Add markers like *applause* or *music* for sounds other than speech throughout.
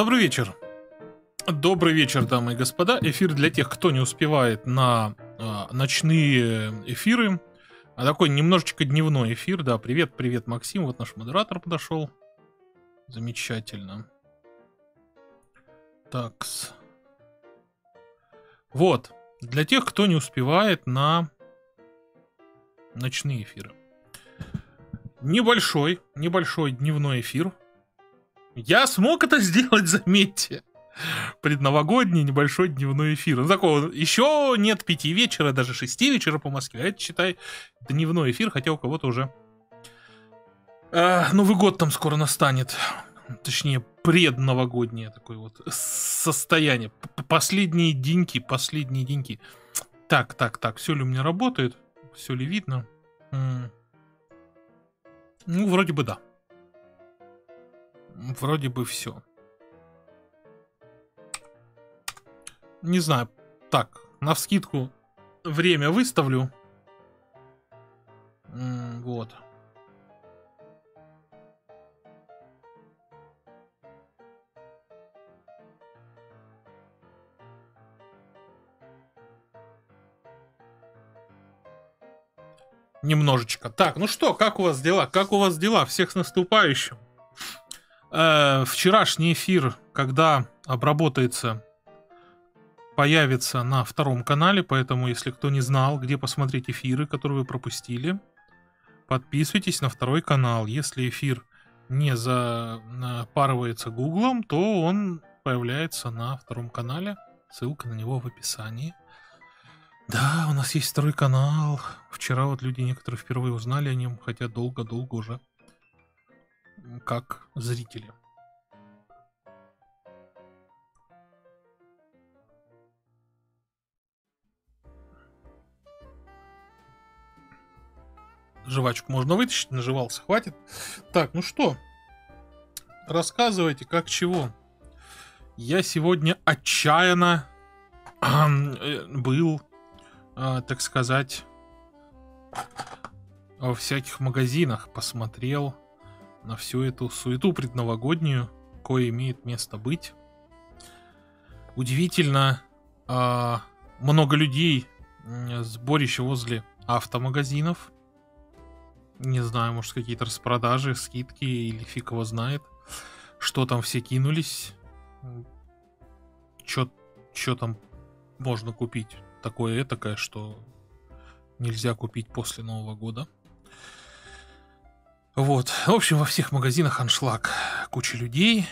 Добрый вечер. Добрый вечер, дамы и господа. Эфир для тех, кто не успевает на э, ночные эфиры. А такой немножечко дневной эфир. Да, привет, привет, Максим. Вот наш модератор подошел. Замечательно. Такс. Вот. Для тех, кто не успевает на ночные эфиры. Небольшой, небольшой дневной эфир. Я смог это сделать, *laughs* заметьте. Предновогодний небольшой дневной эфир. Ну, такого еще нет пяти вечера, даже шести вечера по Москве. А это, считай, дневной эфир, хотя у кого-то уже э, Новый год там скоро настанет. Точнее, предновогоднее такое вот состояние. Последние деньки, последние деньки. Так, так, так, все ли у меня работает? Все ли видно? Ну, вроде бы да. Вроде бы все. Не знаю. Так, на вскидку время выставлю. Вот. Немножечко. Так, ну что, как у вас дела? Как у вас дела? Всех с наступающим. Э, вчерашний эфир, когда обработается, появится на втором канале, поэтому если кто не знал, где посмотреть эфиры, которые вы пропустили, подписывайтесь на второй канал. Если эфир не запарывается гуглом, то он появляется на втором канале. Ссылка на него в описании. Да, у нас есть второй канал. Вчера вот люди некоторые впервые узнали о нем, хотя долго-долго уже как зрители. Жвачку можно вытащить, наживался, хватит. Так, ну что, рассказывайте, как чего. Я сегодня отчаянно э, был э, так сказать, во всяких магазинах посмотрел на всю эту суету предновогоднюю, кое имеет место быть. Удивительно, э, много людей, сборище возле автомагазинов. Не знаю, может какие-то распродажи, скидки или фиг его знает. Что там все кинулись. Что там можно купить такое этакое, что нельзя купить после Нового года. Вот. В общем, во всех магазинах аншлаг. Куча людей.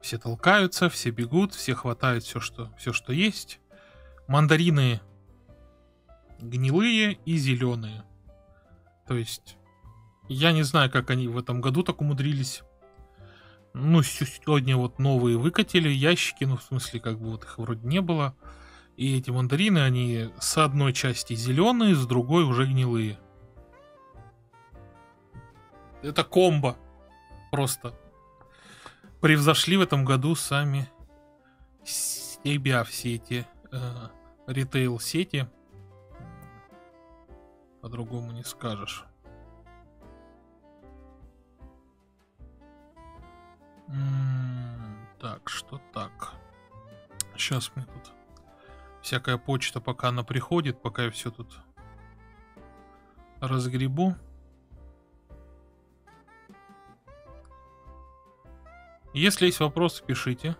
Все толкаются, все бегут, все хватают все, что, все, что есть. Мандарины гнилые и зеленые. То есть, я не знаю, как они в этом году так умудрились ну, сегодня вот новые выкатили ящики, ну, в смысле, как бы вот их вроде не было. И эти мандарины, они с одной части зеленые, с другой уже гнилые. Это комбо. Просто. Превзошли в этом году сами себя все эти э, ритейл-сети. По-другому не скажешь. Так, что так? Сейчас мне тут всякая почта пока она приходит, пока я все тут разгребу. Если есть вопросы, пишите.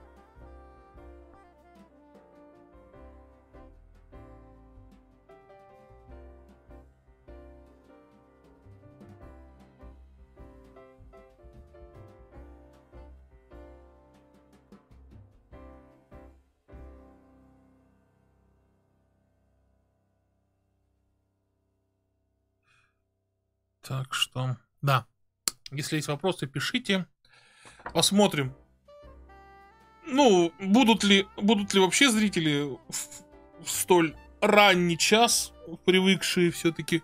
Так что, да. Если есть вопросы, пишите. Посмотрим. Ну, будут ли, будут ли вообще зрители в, в столь ранний час, привыкшие все-таки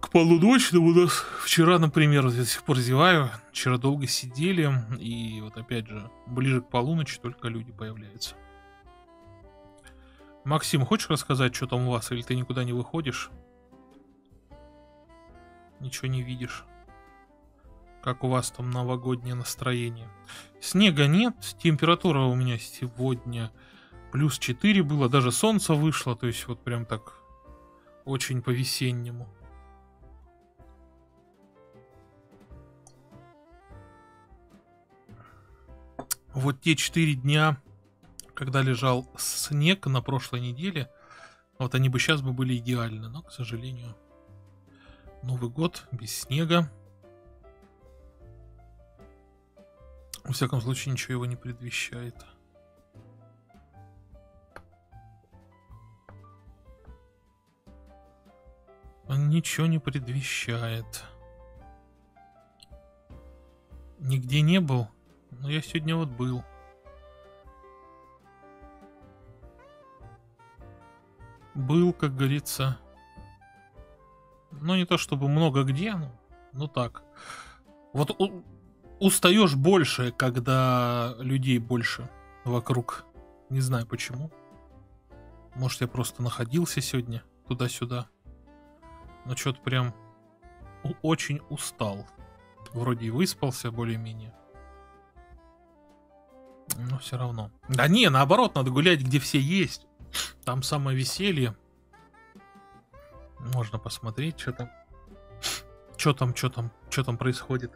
к полуночному. У нас вчера, например, я до сих пор зеваю. Вчера долго сидели, и вот опять же, ближе к полуночи только люди появляются. Максим, хочешь рассказать, что там у вас, или ты никуда не выходишь? Ничего не видишь. Как у вас там новогоднее настроение. Снега нет, температура у меня сегодня плюс 4 было, даже солнце вышло, то есть вот прям так очень по-весеннему. Вот те 4 дня, когда лежал снег на прошлой неделе, вот они бы сейчас бы были идеальны, но, к сожалению, Новый год без снега. Во всяком случае, ничего его не предвещает. Он ничего не предвещает. Нигде не был, но я сегодня вот был. Был, как говорится, ну не то чтобы много где, ну, ну так. Вот устаешь больше, когда людей больше вокруг. Не знаю почему. Может, я просто находился сегодня туда-сюда. Но что-то прям очень устал. Вроде и выспался более-менее. Но все равно. Да не, наоборот, надо гулять, где все есть. Там самое веселье. Можно посмотреть, что там. Что там, что там, что там происходит.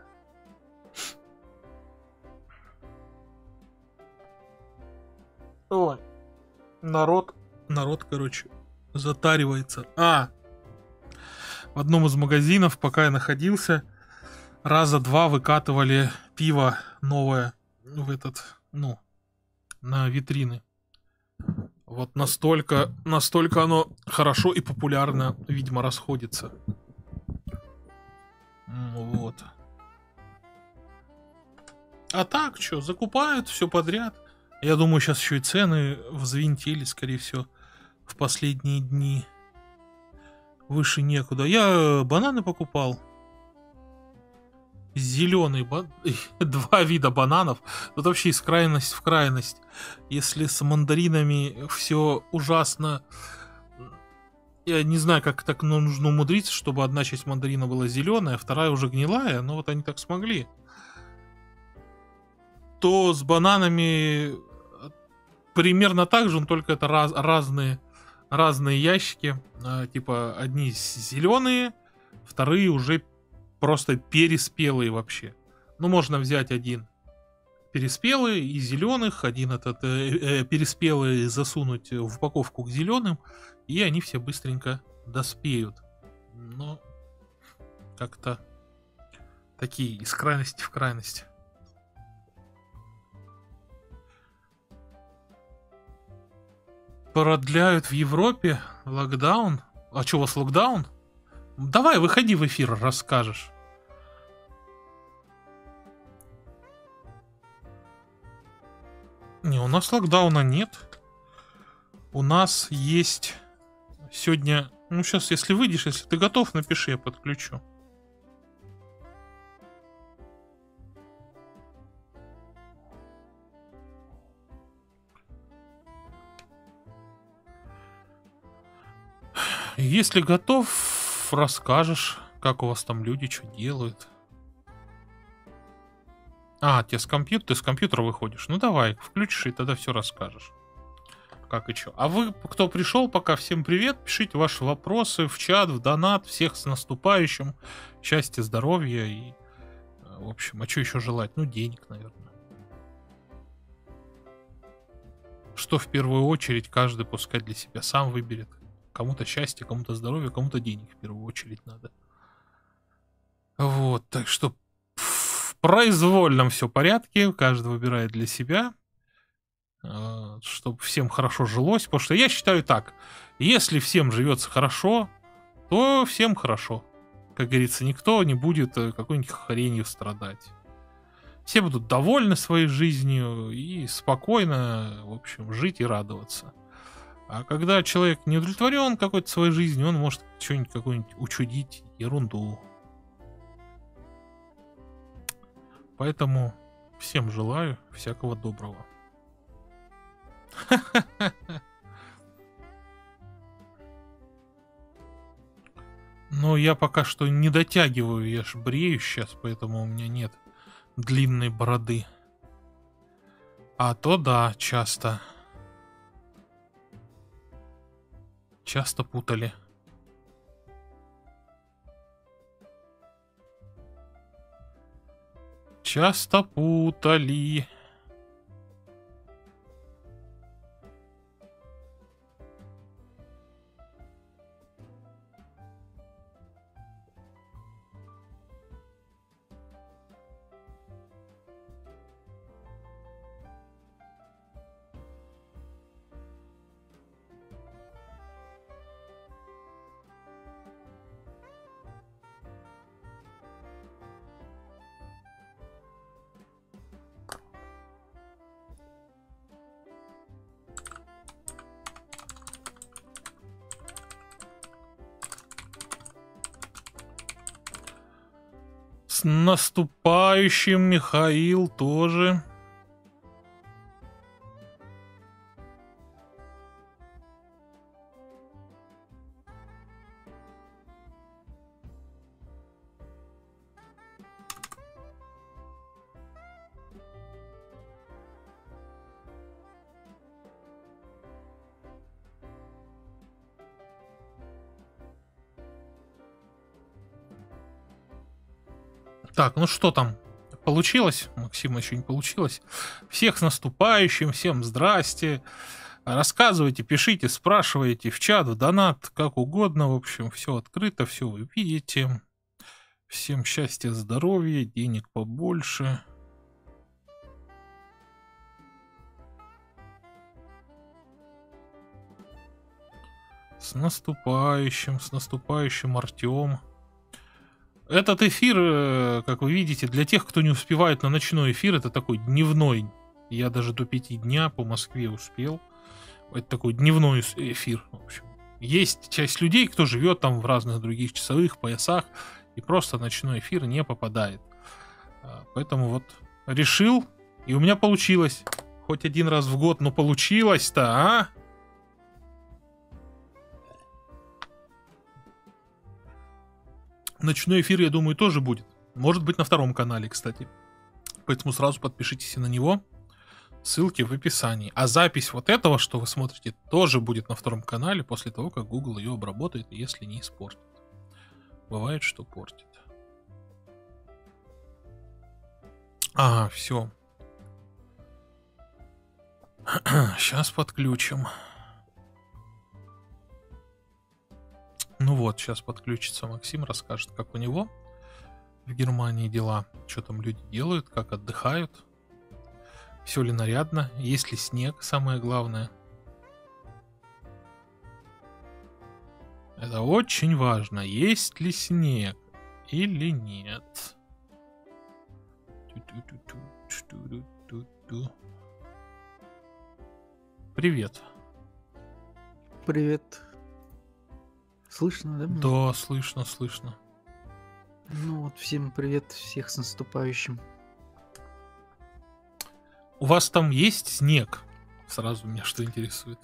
Народ, народ, короче, затаривается. А, в одном из магазинов, пока я находился, раза два выкатывали пиво новое в этот, ну, на витрины. Вот настолько, настолько оно хорошо и популярно, видимо, расходится. Вот. А так, что, закупают все подряд. Я думаю, сейчас еще и цены взвинтили, скорее всего, в последние дни. Выше некуда. Я бананы покупал зеленый, ба... *laughs* два вида бананов. Тут вообще из крайность в крайность. Если с мандаринами все ужасно... Я не знаю, как так нужно умудриться, чтобы одна часть мандарина была зеленая, а вторая уже гнилая, но вот они так смогли. То с бананами примерно так же, но только это раз, разные, разные ящики. А, типа одни зеленые, вторые уже просто переспелые вообще. Ну, можно взять один переспелый и зеленых, один этот э, э, переспелый засунуть в упаковку к зеленым, и они все быстренько доспеют. Но как-то такие из крайности в крайность. Продляют в Европе локдаун. А что у вас локдаун? Давай, выходи в эфир, расскажешь. Не, у нас локдауна нет. У нас есть сегодня... Ну, сейчас, если выйдешь, если ты готов, напиши, я подключу. Если готов, расскажешь, как у вас там люди что делают. А, тебе с компьютера, ты с компьютера выходишь. Ну давай, включишь и тогда все расскажешь. Как и что. А вы, кто пришел, пока всем привет. Пишите ваши вопросы в чат, в донат. Всех с наступающим. Счастья, здоровья и... В общем, а что еще желать? Ну, денег, наверное. Что в первую очередь каждый пускай для себя сам выберет. Кому-то счастье, кому-то здоровье, кому-то денег в первую очередь надо. Вот, так что произвольном все порядке, каждый выбирает для себя, э, чтобы всем хорошо жилось, потому что я считаю так, если всем живется хорошо, то всем хорошо. Как говорится, никто не будет э, какой-нибудь хренью страдать. Все будут довольны своей жизнью и спокойно, в общем, жить и радоваться. А когда человек не удовлетворен какой-то своей жизнью, он может что-нибудь какую-нибудь учудить, ерунду. Поэтому всем желаю всякого доброго. *laughs* Но я пока что не дотягиваю, я ж брею сейчас, поэтому у меня нет длинной бороды. А то да, часто. Часто путали. Часто путали. Наступающим, Михаил, тоже. Так, ну что там? Получилось? Максима еще не получилось. Всех с наступающим, всем здрасте. Рассказывайте, пишите, спрашивайте в чат, в донат, как угодно. В общем, все открыто, все вы видите. Всем счастья, здоровья, денег побольше. С наступающим, с наступающим, Артем. Этот эфир, э, как вы видите, для тех, кто не успевает на ночной эфир, это такой дневной. Я даже до пяти дня по Москве успел. Это такой дневной эфир. В общем. Есть часть людей, кто живет там в разных других часовых поясах и просто ночной эфир не попадает. А, поэтому вот решил, и у меня получилось. Хоть один раз в год, но получилось-то, а? Ночной эфир, я думаю, тоже будет. Может быть, на втором канале, кстати. Поэтому сразу подпишитесь на него. Ссылки в описании. А запись вот этого, что вы смотрите, тоже будет на втором канале после того, как Google ее обработает, если не испортит. Бывает, что портит. А, все. Сейчас *clears throat* подключим. Ну вот, сейчас подключится Максим, расскажет, как у него в Германии дела, что там люди делают, как отдыхают, все ли нарядно, есть ли снег, самое главное. Это очень важно, есть ли снег или нет. Привет. Привет. Слышно, да? Меня? Да, слышно, слышно. Ну вот, всем привет, всех с наступающим. У вас там есть снег? Сразу меня что интересует.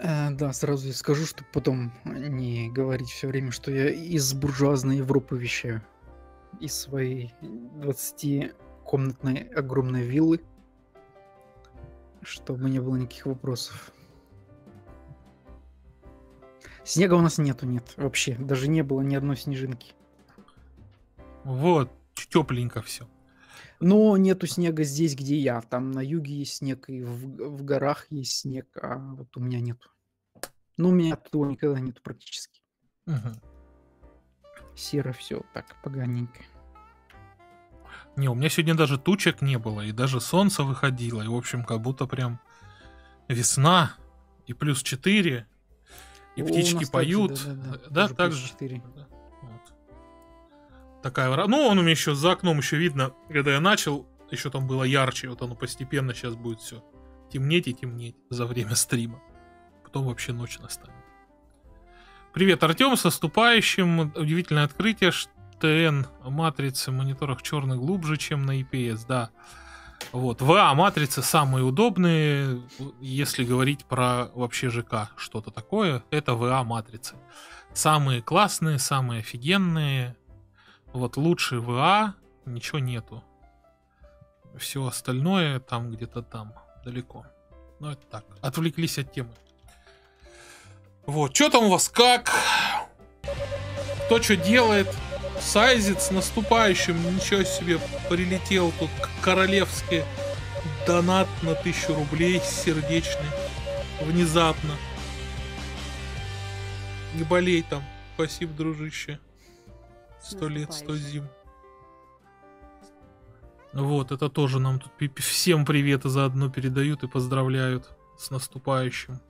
Э, да, сразу я скажу, чтобы потом не говорить все время, что я из буржуазной Европы вещаю. Из своей 20-комнатной огромной виллы. Чтобы не было никаких вопросов. Снега у нас нету, нет, вообще. Даже не было ни одной снежинки. Вот, тепленько все. Но нету снега здесь, где я. Там на юге есть снег, и в, в горах есть снег, а вот у меня нету. Ну, у меня оттуда никогда нету практически. Угу. Серо все, так, поганенько. Не, у меня сегодня даже тучек не было, и даже солнце выходило, и, в общем, как будто прям весна, и плюс 4, и птички поют. Также, да, да, да. да так же. Вот. Такая. Ну, он у меня еще за окном еще видно, когда я начал, еще там было ярче. Вот оно постепенно сейчас будет все темнеть и темнеть за время стрима. Потом вообще ночь настанет. Привет, Артем, с наступающим. Удивительное открытие. ТН матрицы в мониторах черный глубже, чем на IPS, да. Вот. ВА-матрицы самые удобные, если говорить про вообще ЖК, что-то такое, это ВА-матрицы. Самые классные, самые офигенные. Вот лучше ВА ничего нету. Все остальное там где-то там, далеко. Ну, это так. Отвлеклись от темы. Вот, что там у вас как? Кто что делает? Сайзит с наступающим, ничего себе, прилетел тут королевский донат на тысячу рублей сердечный. Внезапно. Не болей там. Спасибо, дружище. Сто лет, сто зим. Вот, это тоже нам тут всем приветы заодно передают и поздравляют с наступающим.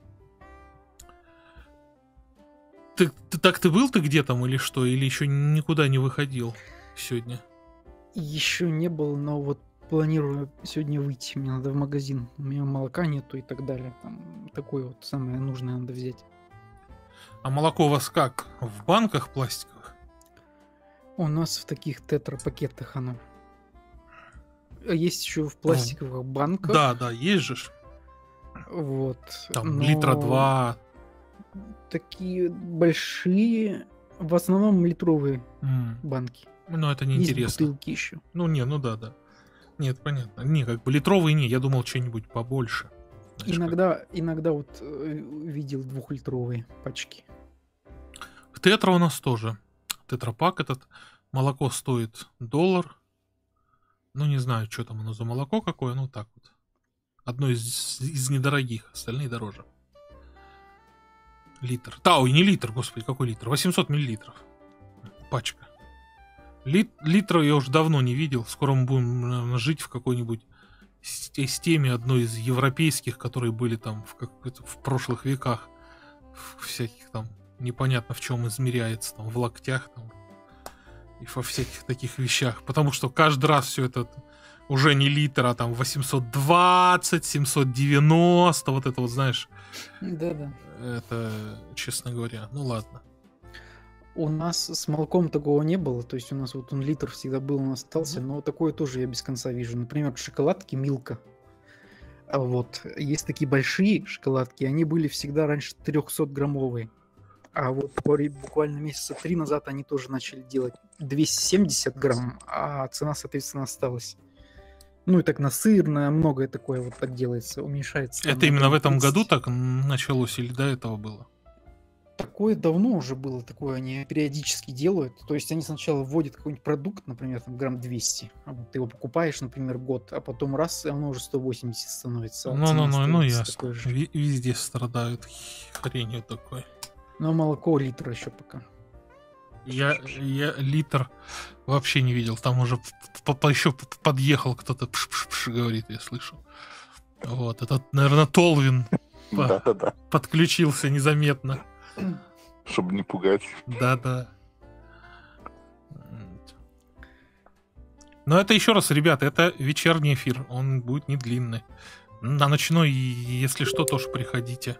Ты, ты так ты был ты где там или что? Или еще никуда не выходил сегодня? Еще не был, но вот планирую сегодня выйти. Мне надо в магазин. У меня молока нету и так далее. Там такое вот самое нужное надо взять. А молоко у вас как? В банках пластиковых? У нас в таких тетра-пакетах оно. А есть еще в пластиковых банках. Да, да, есть же. Вот. Там но... литра два. Такие большие, в основном литровые mm. банки. Ну, это неинтересно. Есть бутылки еще. Ну, не, ну да, да. Нет, понятно. Не, как бы литровые не, я думал что-нибудь побольше. Знаешь, иногда, как... иногда вот э, видел двухлитровые пачки. Тетра у нас тоже. Тетрапак этот. Молоко стоит доллар. Ну, не знаю, что там оно за молоко какое, ну так вот. Одно из, из недорогих, остальные дороже. Литр. Да, ой, не литр, господи, какой литр? 800 миллилитров. Пачка. Лит, литра я уже давно не видел. Скоро мы будем наверное, жить в какой-нибудь системе одной из европейских, которые были там в, в прошлых веках. В всяких там непонятно в чем измеряется, там в локтях там, и во всяких таких вещах. Потому что каждый раз все это уже не литр, а там 820, 790, вот это вот, знаешь. Да-да. Это, честно говоря, ну ладно. У нас с молоком такого не было, то есть у нас вот он литр всегда был, он остался, но такое тоже я без конца вижу. Например, шоколадки Милка. А вот есть такие большие шоколадки, они были всегда раньше 300-граммовые. А вот буквально месяца три назад они тоже начали делать 270 грамм, а цена, соответственно, осталась. Ну и так на сыр, на многое такое вот так делается, уменьшается. Это именно в этом году так началось или до этого было? Такое давно уже было, такое они периодически делают. То есть они сначала вводят какой-нибудь продукт, например, там грамм 200, а вот ты его покупаешь, например, год, а потом раз, и оно уже 180 становится. Ну-ну-ну, ну ясно. Везде страдают хренью такой. Но молоко литр еще пока. Я, я литр вообще не видел. Там уже еще подъехал кто-то, пш-пш-пш, говорит, я слышу. Вот, этот, наверное, Толвин *laughs* подключился незаметно. Чтобы не пугать. Да-да. Но это еще раз, ребята, это вечерний эфир. Он будет не длинный. На ночной, если что, тоже приходите.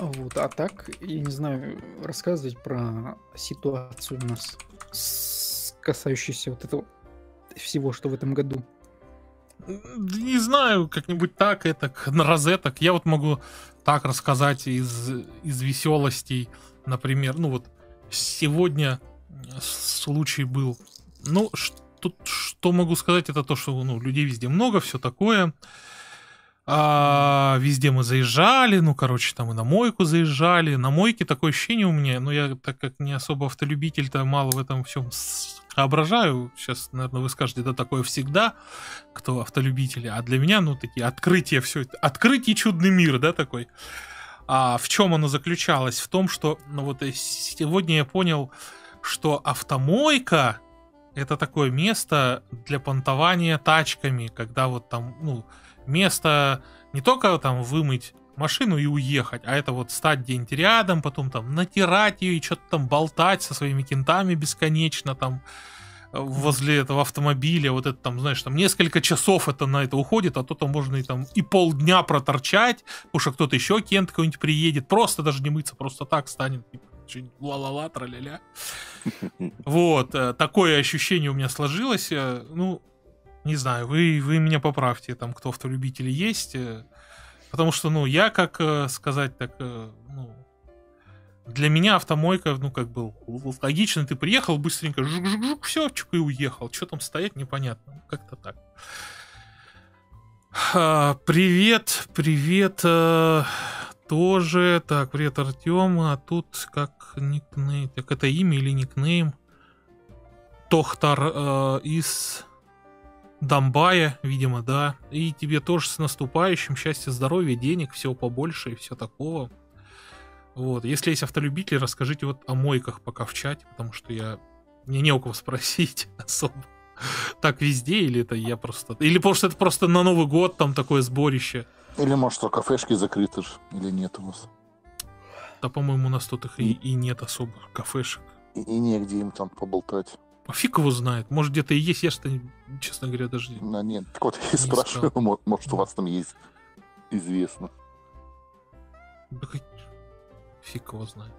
Вот, а так, я не знаю, рассказывать про ситуацию у нас, с, касающуюся вот этого всего, что в этом году. Не знаю, как-нибудь так, это на розеток. Я вот могу так рассказать из, из веселостей, например, ну вот сегодня случай был. Ну, что, что могу сказать, это то, что ну, людей везде много, все такое. А, везде мы заезжали, ну, короче, там и на мойку заезжали. На мойке такое ощущение у меня, но я, так как не особо автолюбитель-то, мало в этом всем соображаю. Сейчас, наверное, вы скажете, это такое всегда, кто автолюбители. А для меня, ну, такие открытия, все это. Открытие чудный мир, да, такой. А в чем оно заключалось? В том, что, ну, вот э, сегодня я понял, что автомойка это такое место для понтования тачками, когда вот там, ну, место не только там вымыть машину и уехать, а это вот стать где-нибудь рядом, потом там натирать ее и что-то там болтать со своими кентами бесконечно там возле этого автомобиля, вот это там, знаешь, там несколько часов это на это уходит, а то там можно и там и полдня проторчать, потому что кто-то еще кент какой-нибудь приедет, просто даже не мыться, просто так станет, типа, ла-ла-ла, тра-ля-ля. -ля. *laughs* Вот, э, такое ощущение у меня сложилось. Э, ну, не знаю, вы, вы меня поправьте, там, кто автолюбители есть. Э, потому что, ну, я, как сказать, так, ну, для меня автомойка, ну, как был логично, ты приехал быстренько, жук-жук-жук, все, чук, и уехал. Что там стоять, непонятно. Как-то так. А, привет, привет, а, тоже. Так, привет, Артем. А тут как никнейм, так это имя или никнейм? Тохтар а, из Домбая, видимо, да. И тебе тоже с наступающим. Счастья, здоровья, денег, всего побольше и все такого. Вот. Если есть автолюбители, расскажите вот о мойках пока в чате, потому что я... Мне не у кого спросить *laughs* особо. Так везде, или это я просто... Или потому это просто на Новый год там такое сборище. Или может, что кафешки закрыты же, или нет у вас? Да, по-моему, у нас тут их и, и нет особых кафешек. И, и негде им там поболтать. А фиг его знает. Может, где-то и есть, я что, честно говоря, даже... Да нет, так вот я спрашиваю, может, у вас там есть известно. Да Фиг его знает.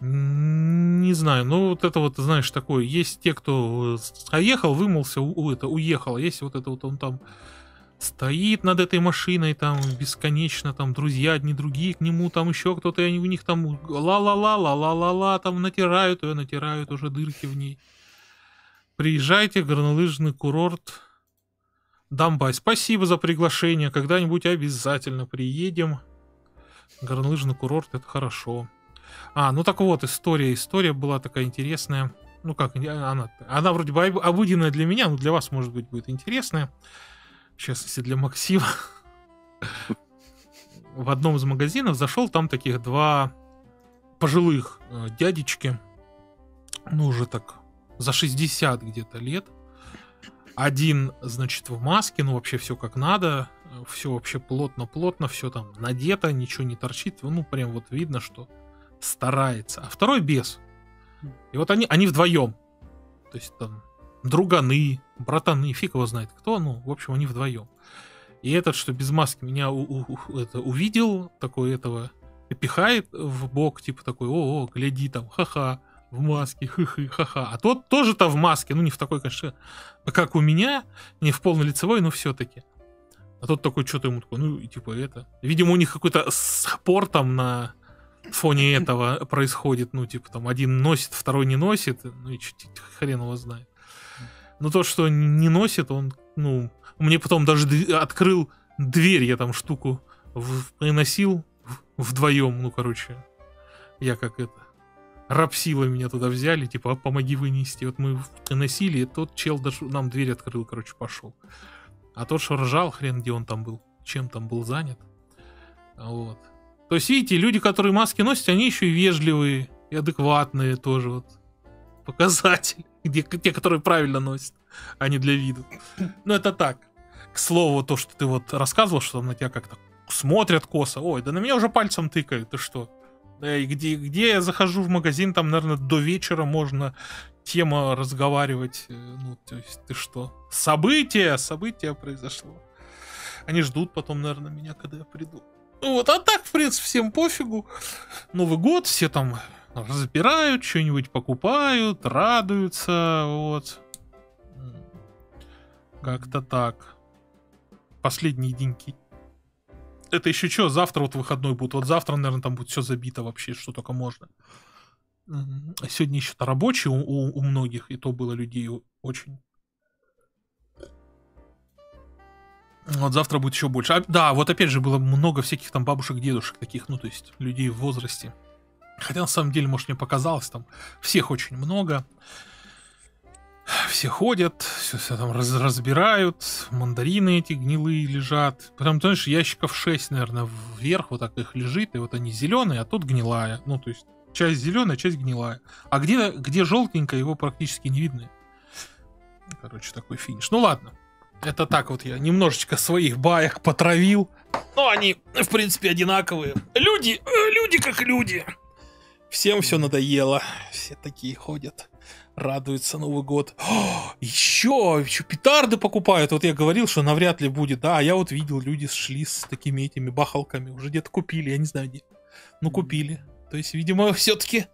Не знаю, ну вот это вот, знаешь, такое, есть те, кто поехал, вымылся, у, это, уехал, есть вот это вот он там стоит над этой машиной, там, бесконечно, там, друзья одни другие к нему, там, еще кто-то, они у них там ла-ла-ла, ла-ла-ла-ла, там, натирают ее, натирают уже дырки в ней. Приезжайте, горнолыжный курорт Дамбай. Спасибо за приглашение, когда-нибудь обязательно приедем. Горнолыжный курорт это хорошо. А, ну так вот, история. История была такая интересная. Ну как, она, она вроде бы обыденная для меня, но для вас, может быть, будет интересная. Если для Максима. В одном из магазинов зашел, там таких два пожилых э, дядечки. Ну, уже так за 60 где-то лет. Один, значит, в маске, ну вообще все как надо, все вообще плотно-плотно, все там надето, ничего не торчит, ну прям вот видно, что старается. А второй без. И вот они, они вдвоем. То есть там друганы, братаны, фиг его знает кто, ну, в общем, они вдвоем. И этот, что без маски меня у, у, это, увидел, такой этого, пихает в бок, типа такой, о, о, гляди там, ха-ха, в маске, хы-хы, ха-ха. А тот тоже-то в маске, ну не в такой, конечно, как у меня, не в полной лицевой, но все-таки. А тот такой, что-то ему такой, ну, типа это. Видимо, у них какой-то спор там на фоне этого происходит. Ну, типа, там, один носит, второй не носит. Ну, и хрен его знает. Но то, что не носит, он, ну, мне потом даже открыл дверь, я там штуку приносил вдвоем, ну, короче, я как это, рабсила меня туда взяли, типа, «А помоги вынести. Вот мы носили, и тот чел даже нам дверь открыл, короче, пошел. А тот, что ржал, хрен где он там был, чем там был занят. Вот. То есть, видите, люди, которые маски носят, они еще и вежливые, и адекватные тоже вот. Показатель. *laughs* Где, те, которые правильно носят, а не для вида. Ну, это так. К слову, то, что ты вот рассказывал, что на тебя как-то смотрят косо. Ой, да на меня уже пальцем тыкают, ты что? И где, где я захожу в магазин, там, наверное, до вечера можно тема разговаривать. Э, ну, то есть, ты что? Событие! Событие произошло. Они ждут потом, наверное, меня, когда я приду. Вот, а так, в принципе, всем пофигу. Новый год, все там разбирают, что-нибудь покупают, радуются, вот. Как-то так. Последние деньги. Это еще что, завтра вот выходной будет. Вот завтра, наверное, там будет все забито вообще, что только можно. А сегодня еще-то рабочий у, у, у многих, и то было людей очень. Вот завтра будет еще больше. А, да, вот опять же было много всяких там бабушек, дедушек таких, ну то есть людей в возрасте. Хотя на самом деле, может, мне показалось, там всех очень много. Все ходят, все, все там раз, разбирают, мандарины эти гнилые лежат. Прям, знаешь, ящиков 6, наверное, вверх вот так их лежит, и вот они зеленые, а тут гнилая. Ну, то есть часть зеленая, часть гнилая. А где, где желтенькая, его практически не видно. Короче, такой финиш. Ну ладно. Это так вот я немножечко своих баек потравил. Но они, в принципе, одинаковые. Люди, э, люди как люди. Всем все надоело. Все такие ходят. Радуются Новый год. О, еще, еще петарды покупают. Вот я говорил, что навряд ли будет. Да, я вот видел, люди шли с такими этими бахалками. Уже где-то купили, я не знаю где. Ну, купили. То есть, видимо, *laughs* все-таки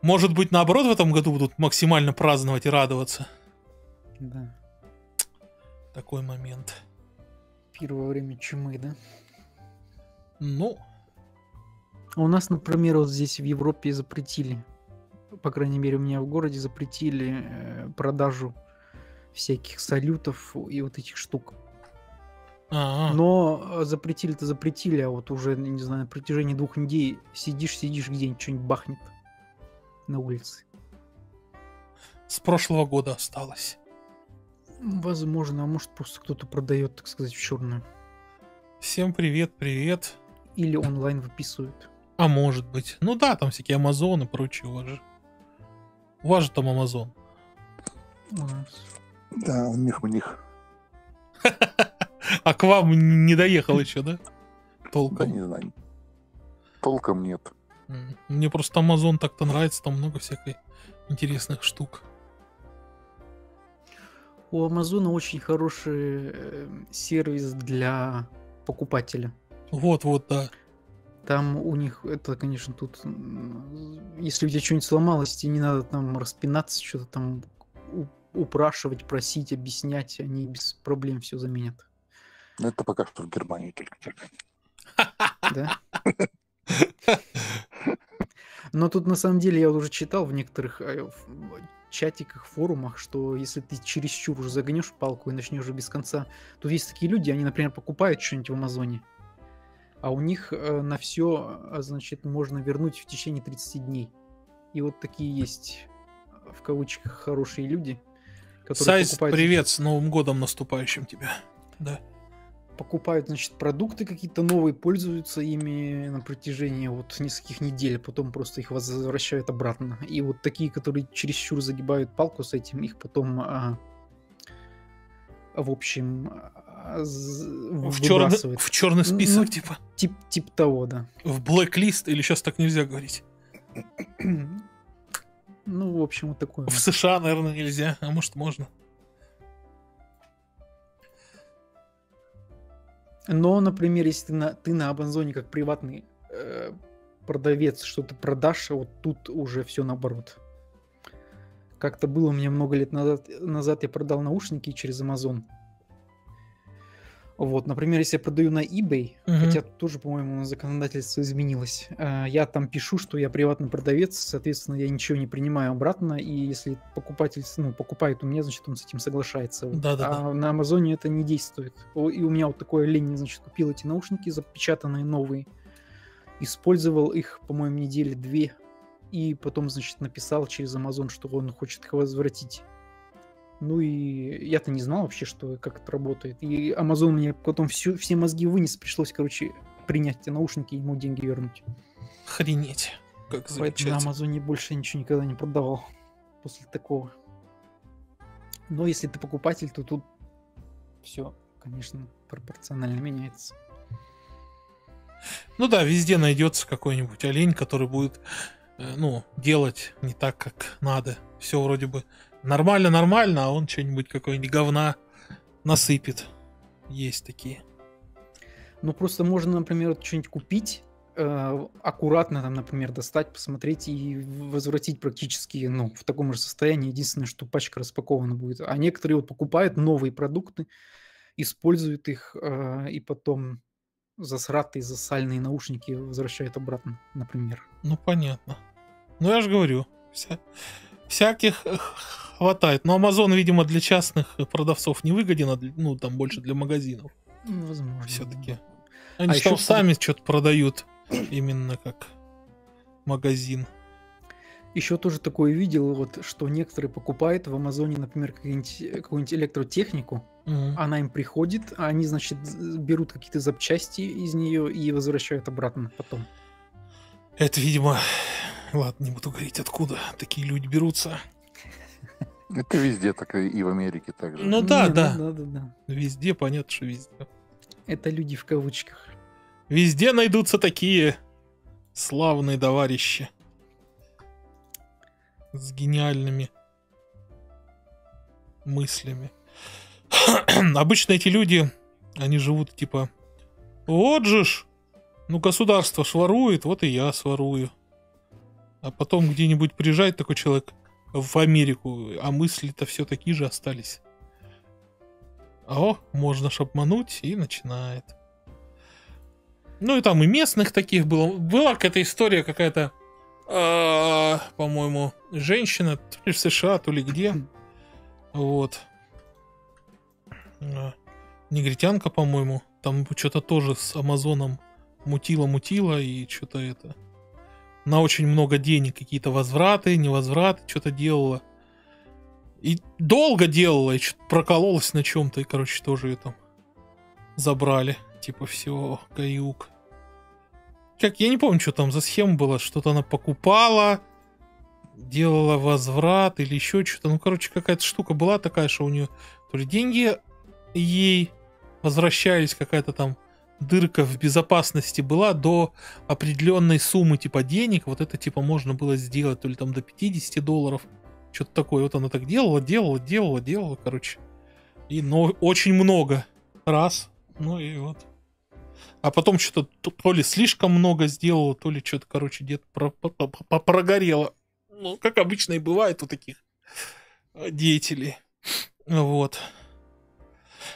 Может быть, наоборот, в этом году будут максимально праздновать и радоваться. Да. Такой момент. Пир во время чумы, да? Ну, У нас, например, вот здесь в Европе запретили, по крайней мере, у меня в городе запретили э, продажу всяких салютов и вот этих штук. а, Но э, запретили-то запретили, а вот уже, не знаю, на протяжении двух недель сидишь, сидишь где-нибудь, что-нибудь бахнет на улице. с прошлого года осталось. Возможно, а может просто кто-то продает, так сказать, в черную. Всем привет, привет. Или онлайн выписывают. А может быть. Ну да, там всякие Амазоны и прочее у вас же. У вас же там Амазон. Да, у них, у них. *laughs* А к вам не доехал еще, да? Да Толком. не знаю. Толком нет. Мне просто Амазон так-то нравится, там много всякой интересных штук. У Амазона очень хороший э, сервис для покупателя. Вот-вот, да. Там у них, это, конечно, тут, если у тебя что-нибудь сломалось, тебе не надо там распинаться, что-то там упрашивать, просить, объяснять, они без проблем все заменят. Но это пока что в Германии только так. Да? Но тут на самом деле я уже читал в некоторых э, чатиках, форумах, что если ты чересчур уже загнешь палку и начнешь уже без конца, тут есть такие люди, они, например, покупают что-нибудь в Амазоне, а у них э, на все, значит, можно вернуть в течение 30 дней. И вот такие есть, э, в кавычках, хорошие люди, которые Сайз, покупают привет, с Новым годом наступающим тебя. Да. покупают, значит, продукты какие-то новые, пользуются ими на протяжении вот нескольких недель, а потом просто их возвращают обратно. И вот такие, которые чересчур загибают палку с этим, их потом, а, в общем, а, з- В черный, в черный список, ну, типа. Тип, тип того, да. В блэк-лист, или сейчас так нельзя говорить. *clears throat* Ну, в общем, вот такое. В. США, наверное, нельзя, а может можно. Но, например, если ты на, ты на Амазоне как приватный э, продавец что-то продашь, а вот тут уже все наоборот. Как-то было у меня много лет назад, назад я продал наушники через Amazon. Вот, например, если я продаю на eBay, Мгм. хотя тоже, по-моему, законодательство изменилось, э, я там пишу, что я приватный продавец, соответственно, я ничего не принимаю обратно, и если покупатель ну, покупает у меня, значит, он с этим соглашается. Вот. Да-да-да. А на Амазоне это не действует. И у меня вот такое лень, значит, купил эти наушники запечатанные новые, использовал их, по-моему, недели две, и потом, значит, написал через Amazon, что он хочет их возвратить. Ну и я-то не знал вообще, что как это работает. И Amazon мне потом всю, все мозги вынес, пришлось, короче, принять эти наушники и ему деньги вернуть. Охренеть. Как Поэтому на замечательно. Амазоне больше ничего никогда не продавал после такого. Но если ты покупатель, то тут все, конечно, пропорционально меняется. Ну да, везде найдется какой-нибудь олень, который будет, ну, делать не так, как надо. Все вроде бы нормально-нормально, а он что-нибудь какое-нибудь говна насыпет. Есть такие. Ну, просто можно, например, что-нибудь купить, э, аккуратно там, например, достать, посмотреть и возвратить практически, ну, в таком же состоянии. Единственное, что пачка распакована будет. А некоторые вот покупают новые продукты, используют их э, и потом засратые, засальные наушники возвращают обратно, например. Ну, понятно. Ну, я же говорю, вся- всяких э, хватает. Но Amazon, видимо, для частных продавцов не выгоден, а для- ну, там больше для магазинов Ну, возможно. все-таки. Они А там ещё- сами что-то продают именно как магазин. Еще тоже такое видел, вот, что некоторые покупают в Амазоне, например, какие-нибудь- какую-нибудь электротехнику, Мгм. она им приходит, а они, значит, берут какие-то запчасти из нее и возвращают обратно потом. Это, видимо... Ладно, не буду говорить, откуда такие люди берутся. Это везде так и в Америке также. Ну да, Не, да. да, да, да. Везде, понятно, что везде. Это люди в кавычках. Везде найдутся такие славные товарищи. С гениальными мыслями. *clears throat* Обычно эти люди, они живут типа, вот же ж, ну государство шворует, вот и я сворую. А потом где-нибудь приезжает такой человек в Америку, а мысли-то все такие же остались. О, можно ж обмануть, и начинает. Ну и там и местных таких было. Была какая-то история какая-то, э, по-моему, женщина, то ли в США, то ли где. Вот. А, негритянка, по-моему. Там что-то тоже с Амазоном мутила-мутила и что-то это. На очень много денег какие-то возвраты, невозвраты, что-то делала. И долго делала, и что-то прокололась на чем-то, и, короче, тоже это забрали. Типа, все, каюк. Как, я не помню, что там за схема была, что-то она покупала, делала возврат или еще что-то. Ну, короче, какая-то штука была такая, что у нее то ли деньги ей возвращались, какая-то там дырка в безопасности была до определенной суммы типа денег. Вот это типа можно было сделать то ли там до 50 долларов. Что-то такое. Вот она так делала, делала, делала, делала, короче. И но очень много раз. Ну и вот. А потом что-то то ли слишком много сделала, то ли что-то, короче, где-то про про прогорело. Ну, как обычно и бывает у таких э, деятелей. Вот.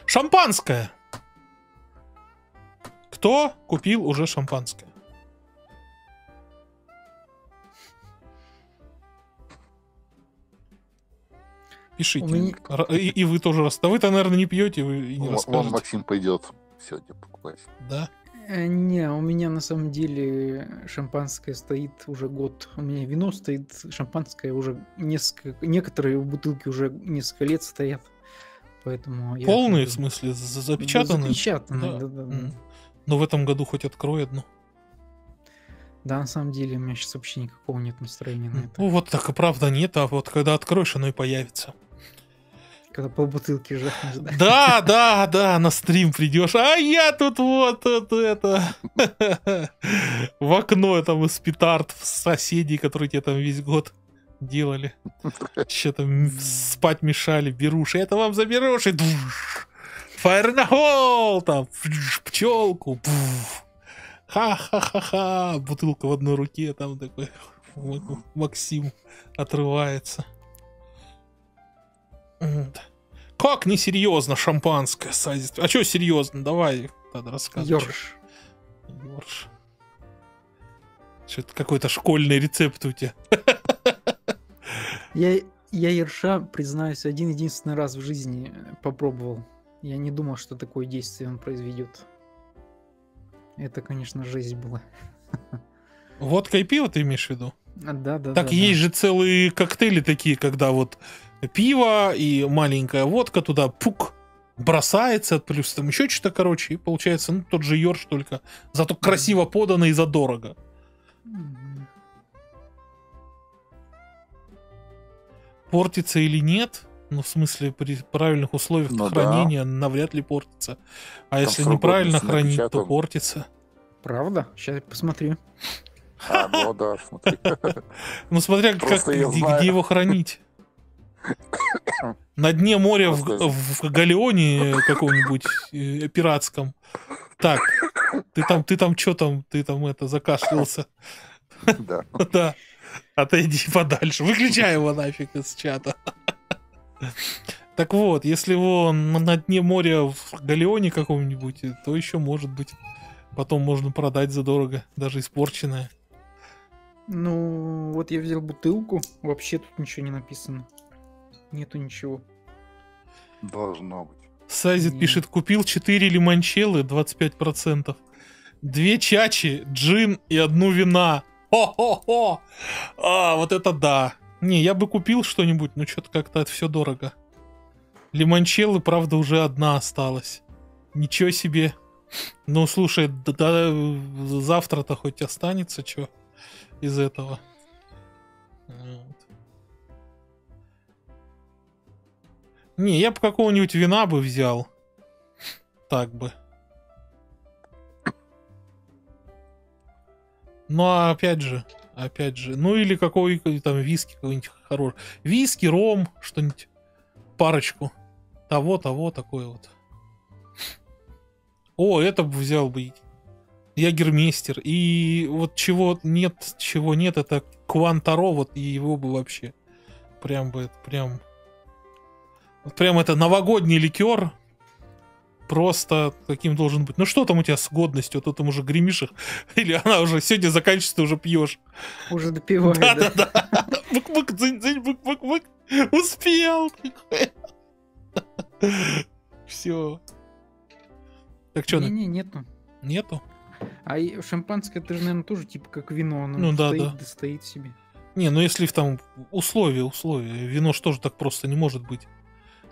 Шампанское. Кто купил уже шампанское? Пишите. Меня... И, и вы тоже раз. Да вы-то, наверное, не пьете, вы и не расскажете. Вам Максим пойдет сегодня покупать. Да? Э, не, у меня на самом деле шампанское стоит уже год. У меня вино стоит, шампанское уже несколько... Некоторые бутылки уже несколько лет стоят. Поэтому Полные, я... в смысле, запечатанные? Запечатанные, да, да, да. Но в этом году хоть открой одну. Да, на самом деле у меня сейчас вообще никакого нет настроения на это. Ну вот так и правда нет, а вот когда откроешь, оно и появится. Когда по бутылке жахнешь, да? Да, да, да, на стрим придешь, а я тут вот, вот это, *laughs* в окно там из петард соседей, которые тебе там весь год делали. *laughs* Что там спать мешали, беруши, это вам заберуши, Фаер на хол, там, пчелку, ха-ха-ха-ха, бутылка в одной руке, там такой Максим отрывается. Как несерьезно шампанское садить? А что серьезно? Давай тогда рассказывай. Йорш. Йорш. Что-то какой-то школьный рецепт у тебя. Я, я ерша, признаюсь, один единственный раз в жизни попробовал. Я не думал, что такое действие он произведет. Это, конечно, жесть была. Водка и пиво ты имеешь в виду? А, да, да. Так да, есть да. же целые коктейли такие, когда вот пиво и маленькая водка туда пук бросается, плюс там еще что-то, короче, и получается, ну, тот же Йорш только, зато красиво подано и задорого. Портится или нет? Ну, в смысле, при правильных условиях ну, хранения да. навряд ли портится. А Там если неправильно хранить, то портится. Правда? Сейчас я посмотрю. А, ну да, смотри. *laughs* Ну, смотря как, где, где его хранить. На дне моря в, в галеоне каком-нибудь э, пиратском. Так, ты там, ты там что там, ты там это закашлялся. Да. *laughs* Да. Отойди подальше. Выключай его нафиг из чата. Так вот, если его на дне моря в галеоне каком-нибудь, то еще может быть. Потом можно продать задорого, даже испорченное. Ну, вот я взял бутылку, вообще тут ничего не написано. Нету ничего. Должно быть. Сайзит Нет. пишет, купил 4 лимончеллы, 25%. Две чачи, джин и одну вина. Хо-хо-хо! А, вот это да. Не, я бы купил что-нибудь, но что-то как-то это все дорого. Лимончеллы, правда, уже одна осталась. Ничего себе. Ну, слушай, да, да, завтра-то хоть останется что из этого. Вот. Не, я бы какого-нибудь вина бы взял. Так бы. Ну, а опять же, опять же, ну или какой там виски какой-нибудь хороший. Виски, ром, что-нибудь, парочку. Того, того, такое вот. О, это бы взял бы. Ягермейстер. И вот чего нет, чего нет, это Квантаро, вот и его бы вообще прям бы, прям... Вот прям это новогодний ликер, просто каким должен быть. Ну что там у тебя с годностью? А то там уже гремишь их. *laughs* Или она уже сегодня заканчивается, ты уже пьешь. Уже допиваю, да? Да-да-да. Бык-бык, дзынь-дзынь, бык-бык-бык. Успел. Все. Так что, Не-не, нету. нету? А шампанское, это же, наверное, тоже типа как вино. Оно Ну да, стоит, да. стоит себе. Не, ну если в там условия, условия. Вино ж тоже так просто не может быть.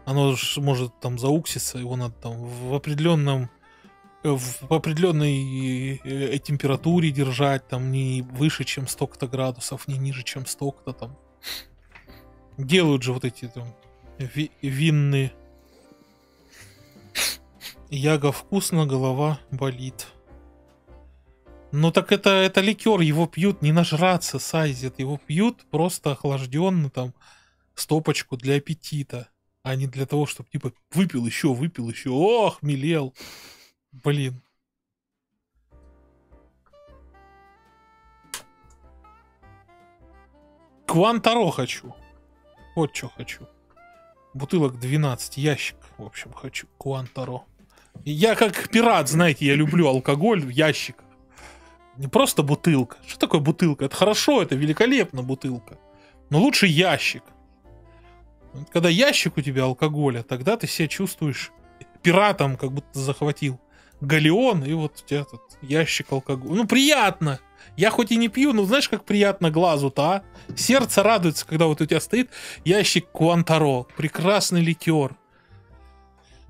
Оно ж может там заукситься, его надо там в определенном э, в определенной э, температуре держать, там не выше, чем столько-то градусов, не ниже, чем столько-то там. Делают же вот эти там ви- винные. Яга вкусно, голова болит. Ну так это, это ликер, его пьют не нажраться, сайзит, его пьют просто охлажденно, там, стопочку для аппетита, а не для того, чтобы, типа, выпил еще, выпил еще, ох, мелел. Блин. Квантаро хочу. Вот что хочу. Бутылок 12, ящик, в общем, хочу. Квантаро. Я как пират, знаете, я люблю алкоголь в ящиках. Не просто бутылка. Что такое бутылка? Это хорошо, это великолепно бутылка. Но лучше ящик. Когда ящик у тебя алкоголя, тогда ты себя чувствуешь пиратом, как будто захватил галеон, и вот у тебя тут ящик алкоголя. Ну, приятно. Я хоть и не пью, но знаешь, как приятно глазу-то, а? Сердце радуется, когда вот у тебя стоит ящик Куантаро. Прекрасный ликер.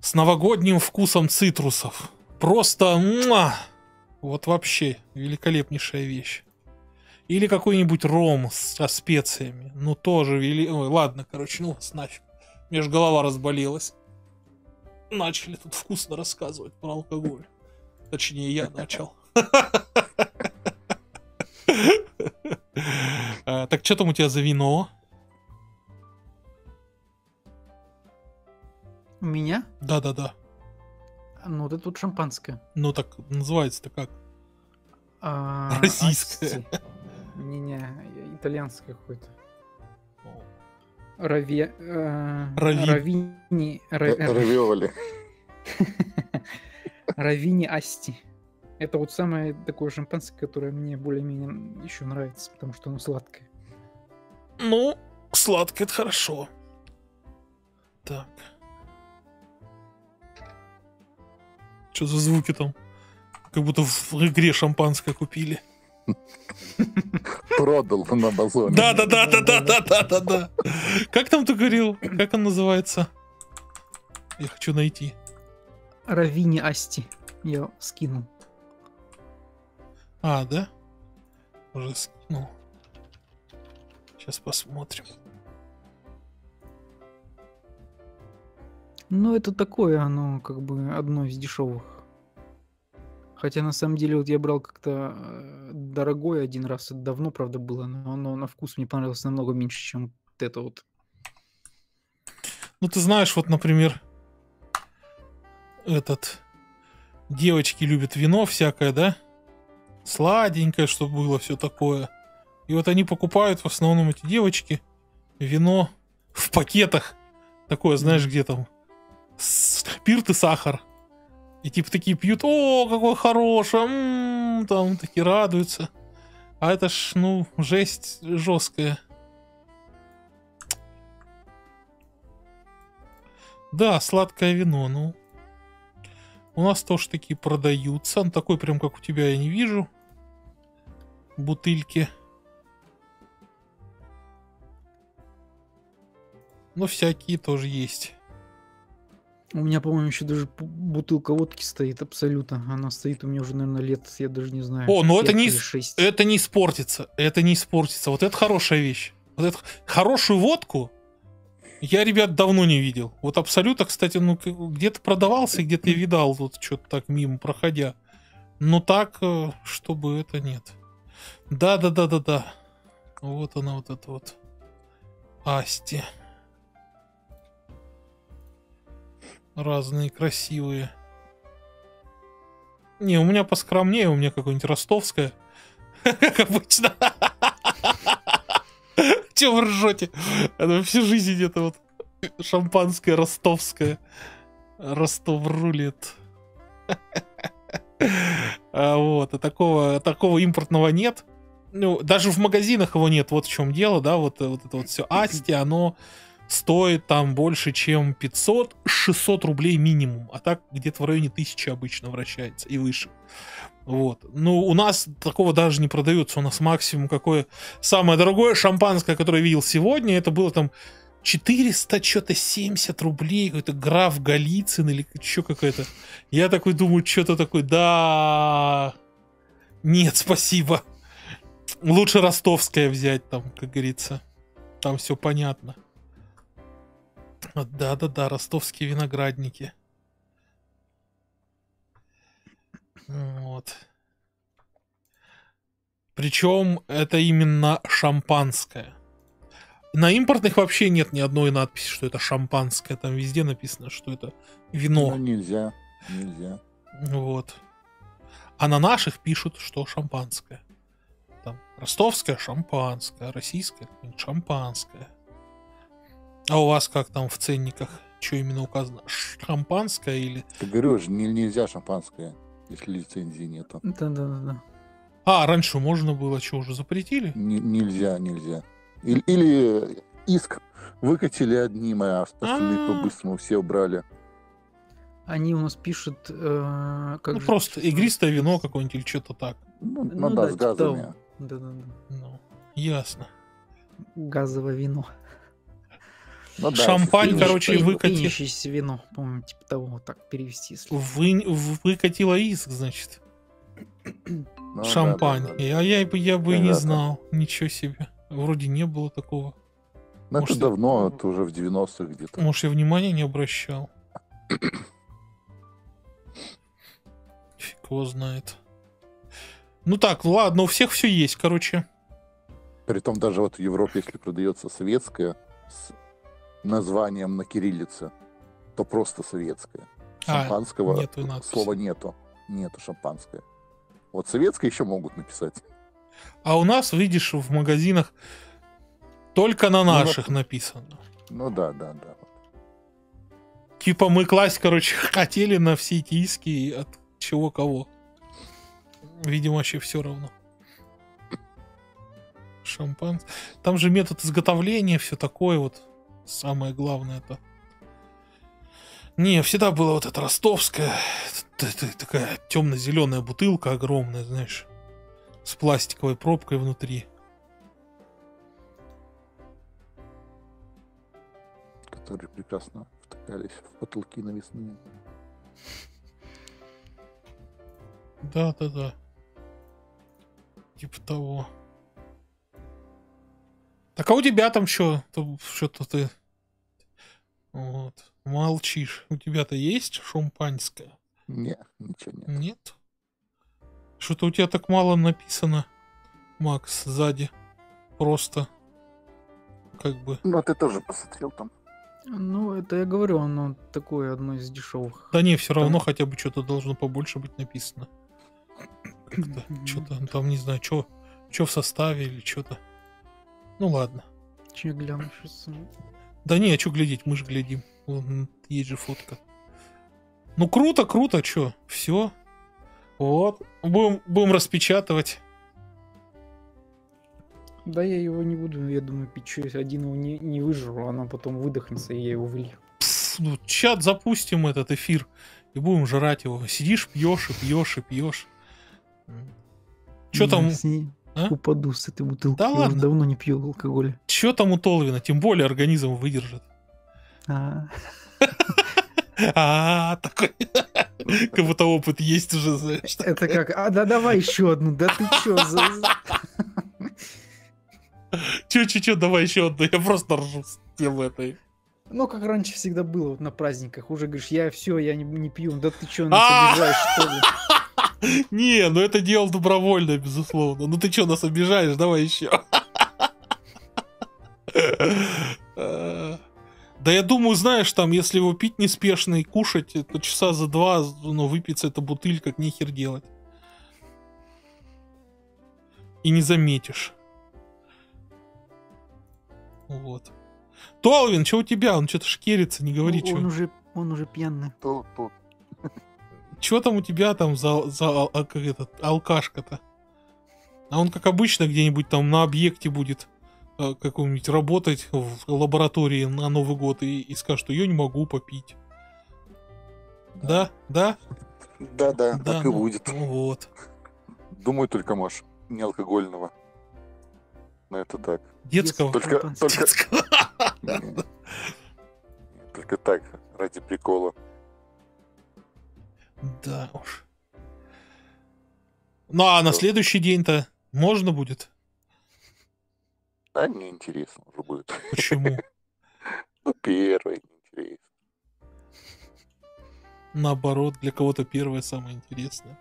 С новогодним вкусом цитрусов. Просто... муа! Вот вообще великолепнейшая вещь. Или какой-нибудь ром со специями. Ну, тоже вели... Ой, ладно, короче, ну, вас нафиг. Мне же голова разболелась. Начали тут вкусно рассказывать про алкоголь. Точнее, я начал. *laughs* А, Так что там у тебя за вино? У меня? Да-да-да. Ну, это вот шампанское. Ну так называется-то как? А, Российское. Не-не, итальянское какое-то. Раве... э, Равин. Равини... Ра- э, Равиоли. *laughs* Равини Асти. Это вот самое такое шампанское, которое мне более-менее еще нравится, потому что оно сладкое. Ну, сладкое это хорошо. Так. Что за звуки там? Как будто в игре шампанское купили. Продал на базоне. Да, да, да, да, да, да, да, да, да. Как там ты говорил? Как он называется? Я хочу найти. Равини Асти. Я скинул. А, да? Уже скинул. Сейчас посмотрим. Ну, это такое, оно как бы одно из дешевых. Хотя на самом деле вот я брал как-то э, дорогое один раз, это давно, правда, было, но оно на вкус мне понравилось намного меньше, чем вот это вот. Ну, ты знаешь, вот, например, этот... Девочки любят вино всякое, да? Сладенькое, чтобы было все такое. И вот они покупают в основном эти девочки вино в пакетах. Такое, знаешь, где там спирт и сахар. И типа такие пьют, о, какое хорошее, м-м-м», там такие радуются. А это ж, ну, жесть жесткая. Да, сладкое вино, ну. У нас тоже такие продаются. Ну, такой прям, как у тебя, я не вижу. Бутыльки. Но всякие тоже есть. У меня, по-моему, еще даже бутылка водки стоит абсолютно. Она стоит у меня уже, наверное, лет, я даже не знаю. О, ну это не или с- шесть. Это не испортится. Это не испортится. Вот это хорошая вещь. Вот это хорошую водку я, ребят, давно не видел. Вот абсолютно, кстати, ну где-то продавался, где-то я видал, вот что-то так мимо проходя. Но так, э, чтобы это нет. Да, да, да, да, да. Вот она, вот это вот. Асти. Разные красивые. Не, у меня поскромнее, у меня какое-нибудь ростовское. Как обычно. Че вы ржете? Это всю жизнь это вот шампанское ростовское. Ростов рулит. А вот, а такого, такого импортного нет. Ну, даже в магазинах его нет, вот в чем дело, да, вот, вот это вот все Асти, оно стоит там больше, чем 500-600 рублей минимум, а так где-то в районе 1000 обычно вращается и выше. Вот. Ну, у нас такого даже не продается. У нас максимум какое... Самое дорогое шампанское, которое я видел сегодня, это было там 400 что-то 70 рублей, какой-то граф Голицын или что какое-то. Я такой думаю, что-то такой, да... Нет, спасибо. Лучше ростовское взять там, как говорится. Там все понятно. Да-да-да, ростовские виноградники. Вот. Причем это именно шампанское. На импортных вообще нет ни одной надписи, что это шампанское. Там везде написано, что это вино. Ну, нельзя. Нельзя. Вот. А на наших пишут, что шампанское. Там ростовское шампанское, российское шампанское. А у вас как там в ценниках? Что именно указано? Шампанское или... Ты говоришь, нельзя шампанское, если лицензии нету. Да-да-да. А, раньше можно было, что, уже запретили? Н- нельзя, нельзя. Или, или иск выкатили одним, а остальные по-быстрому все убрали. Они у нас пишут... э, как Ну, же- просто игристое вино какое-нибудь или что-то так. Ну, Ну ну да, да, с типа газами. Да-да-да. Ну, ясно. Газовое вино. Ну да, Шампань, короче, Пени- выкати. Пенящееся вино, по-моему, типа того, вот так перевести. Вы, выкатила иск, значит. ну да, Шампань. да, да. Я, я, бы- я бы и не знал. Ничего себе. Вроде не было такого. Ну, Может, это давно, это уже в 90-х где-то. Может, я внимания не обращал. *coughs* Фиг его знает. Ну так, ладно, у всех все есть, короче. Притом даже вот в Европе, если продается советское с названием на кириллице, то просто советское. А, Шампанского нету надписи. слова нету. Нету шампанское. Вот советское еще могут написать. А у нас, видишь, в магазинах только на Ну, наших написано. Ну да, да, да. Типа мы класть, короче, *laughs* хотели на все эти иски и от чего кого. Видимо, вообще все равно. Шампанское. Там же метод изготовления, все такое вот. Самое главное это. Не, всегда было вот это ростовская, такая темно-зеленая бутылка огромная, знаешь, с пластиковой пробкой внутри. Которые прекрасно втыкались в потолки навесные. Да, да, да. Типа того. Так а у тебя там что? Что-то ты... Вот. Молчишь. У тебя-то есть шампанское? Не, ничего нет. Нет? Что-то у тебя так мало написано, Макс, сзади. Просто. Как бы. Ну, а ты тоже посмотрел там. Ну, это я говорю, оно такое одно из дешевых. Да не, все равно хотя бы что-то должно побольше быть написано. Как-то, что-то там, не знаю, что в составе или что-то. Ну ладно. Че сейчас? Да не, а что глядеть, мы же глядим. Вон, есть же фотка. Ну круто, круто, что? Все. Вот. Будем, будем распечатывать. Да я его не буду, я думаю. Чё, если один его не, не выжру, она потом выдохнется, и я его вылью. Пс, ну, чат запустим этот эфир и будем жрать его. Сидишь, пьешь и пьешь и пьешь. Что там, с а? упаду с этой бутылки. Да я ладно. уже давно не пью алкоголя. что там у Толвина? Тем более организм выдержит. А, А, такой. Как будто опыт есть уже, знаешь. это как, а да давай еще одну, да ты за... Че, че, че, давай еще одну. Я просто ржу с тем этой. Ну, как раньше всегда было вот на праздниках. Уже говоришь, я все, я не, не пью. Да ты нас А! обижаешь, что ли? *laughs* Не, ну это делал добровольно, безусловно. Ну ты что, нас обижаешь? Давай еще. *laughs* Да я думаю, знаешь, там, если его пить неспешно и кушать, то часа за два, ну, выпиться эта бутыль, как нехер делать. И не заметишь. Вот. Толвин, что у тебя? Он что-то шкерится, не говори, он, что. он уже, он уже пьяный. Тут, тут. Что там у тебя там за, за а, как этот, алкашка-то? А он, как обычно, где-нибудь там на объекте будет э, каком-нибудь работать в лаборатории на Новый год и, и скажет, что я не могу попить. Да? Да? Да-да, Да, так и ну, будет. ну вот. Думаю, только, может, не алкогольного. Но это так. Детского. Только, только, Детского. *laughs* только так, ради прикола. Да уж. Ну а на следующий день-то можно будет? Да, неинтересно уже будет. Почему? *laughs* Ну, первый неинтересно. Наоборот, для кого-то первое самое интересное.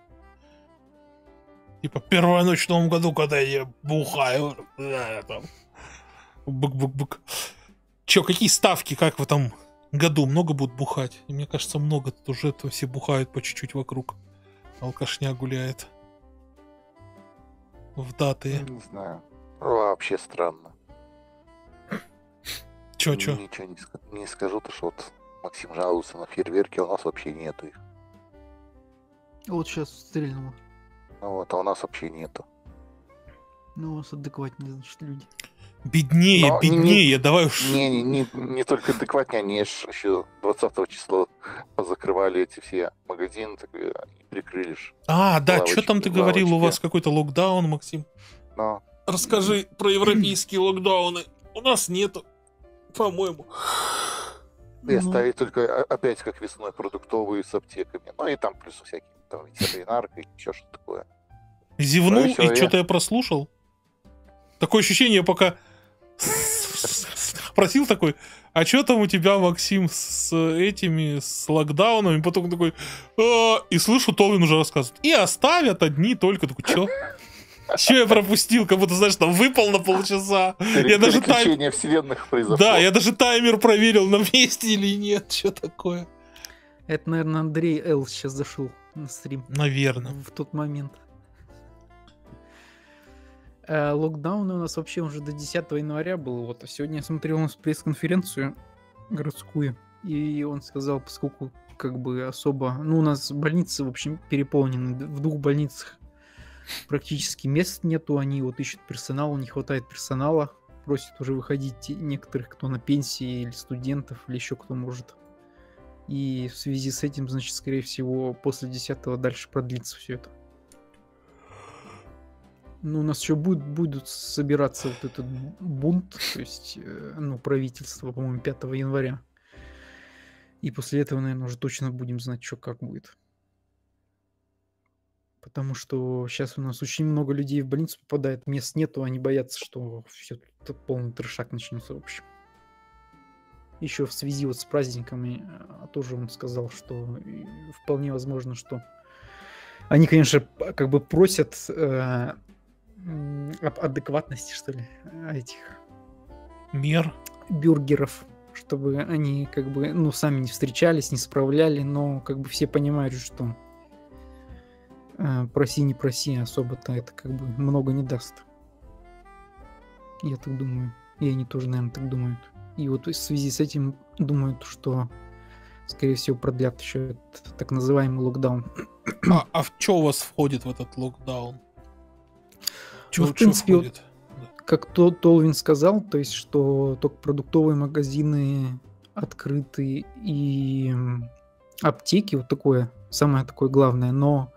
Типа, первая ночь в новом году, когда я бухаю. да, там. Бук-бук-бук. Че, какие ставки, как в этом году? Много будут бухать? И мне кажется, много. Тут уже это все бухают по чуть-чуть вокруг. Алкашня гуляет. В даты. Не знаю. Вообще странно. Че, че? Ничего не, ска- не скажу, то что вот Максим жалуется на фейерверки, а у нас вообще нету их. Вот сейчас стрельнуло. Ну вот, а у нас вообще нету. Ну, у вас адекватнее, значит, люди. Беднее, Но не- беднее, давай уж. Не, не, не, не только адекватнее, они еще 20 числа позакрывали эти все магазины, так и они прикрыли ж. А, да, что лавочки, там ты говорил, у лавочки. вас какой-то локдаун, Максим? Но Расскажи про европейские локдауны. У нас нету, по-моему. и Ну, оставить только о- опять как весной продуктовые с аптеками. Ну и там плюс всякие там ветеринарка и еще что-то такое. Зевнул, Ну и и что-то я прослушал. Такое ощущение, пока просил такой, а что там у тебя, Максим, с этими, с локдаунами? Потом такой, «А», и слышу, Толвин уже рассказывает. И оставят одни только. Такой, что? Че я пропустил? Как будто, знаешь, там выпал на полчаса. Я даже тайм... Вселенных произошло. Да, я даже таймер проверил, на месте или нет. Что такое? Это, наверное, Андрей Эл сейчас зашел на стрим Наверное. в тот момент. Э, Локдауны у нас вообще уже до 10 января был. Вот. А сегодня я смотрел у нас пресс-конференцию городскую. И он сказал, поскольку как бы особо... Ну, у нас больницы, в общем, переполнены. В двух больницах практически мест нету. Они вот ищут персонал, не хватает персонала. Просят уже выходить некоторых, кто на пенсии, или студентов, или еще кто может. И в связи с этим, значит, скорее всего, после 10 дальше продлится все это. Ну, у нас еще будет, будут собираться вот этот бунт, то есть, э, ну, правительство, по-моему, 5 января. И после этого, наверное, уже точно будем знать, что как будет. Потому что сейчас у нас очень много людей в больницу попадает, мест нету, они боятся, что все полный трешак начнется, в общем. Еще в связи вот с праздниками а, тоже он сказал, что вполне возможно, что они, конечно, как бы просят э, об адекватности, что ли, этих Мер. бюргеров, чтобы они как бы, ну, сами не встречались, не справляли, но как бы все понимают, что э, проси, не проси, особо-то это как бы много не даст. Я так думаю. И они тоже, наверное, так думают. И вот в связи с этим думают, что, скорее всего, продлят еще этот так называемый локдаун. А, а в что у вас входит в этот локдаун? Ну, в принципе, вот как то Толвин сказал, то есть, что только продуктовые магазины открыты и аптеки, вот такое, самое такое главное, но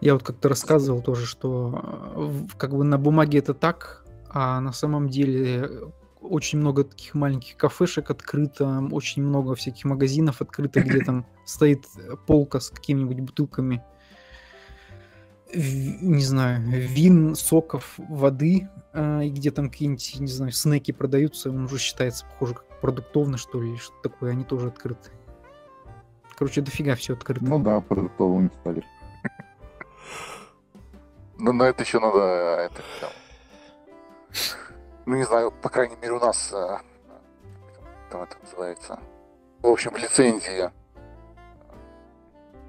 я вот как-то рассказывал тоже, что э, как бы на бумаге это так, а на самом деле очень много таких маленьких кафешек открыто, очень много всяких магазинов открыто, где там стоит полка с какими-нибудь бутылками не знаю, вин, соков, воды, а, и где там какие-нибудь, не знаю, снеки продаются, он уже считается, похоже, как продуктовно, что ли, что такое, они тоже открыты. Короче, дофига все открыто. Ну да, продуктовыми стали. Ну, на это еще надо, это, ну, не знаю, по крайней мере, у нас, э, как там это называется, в общем, э,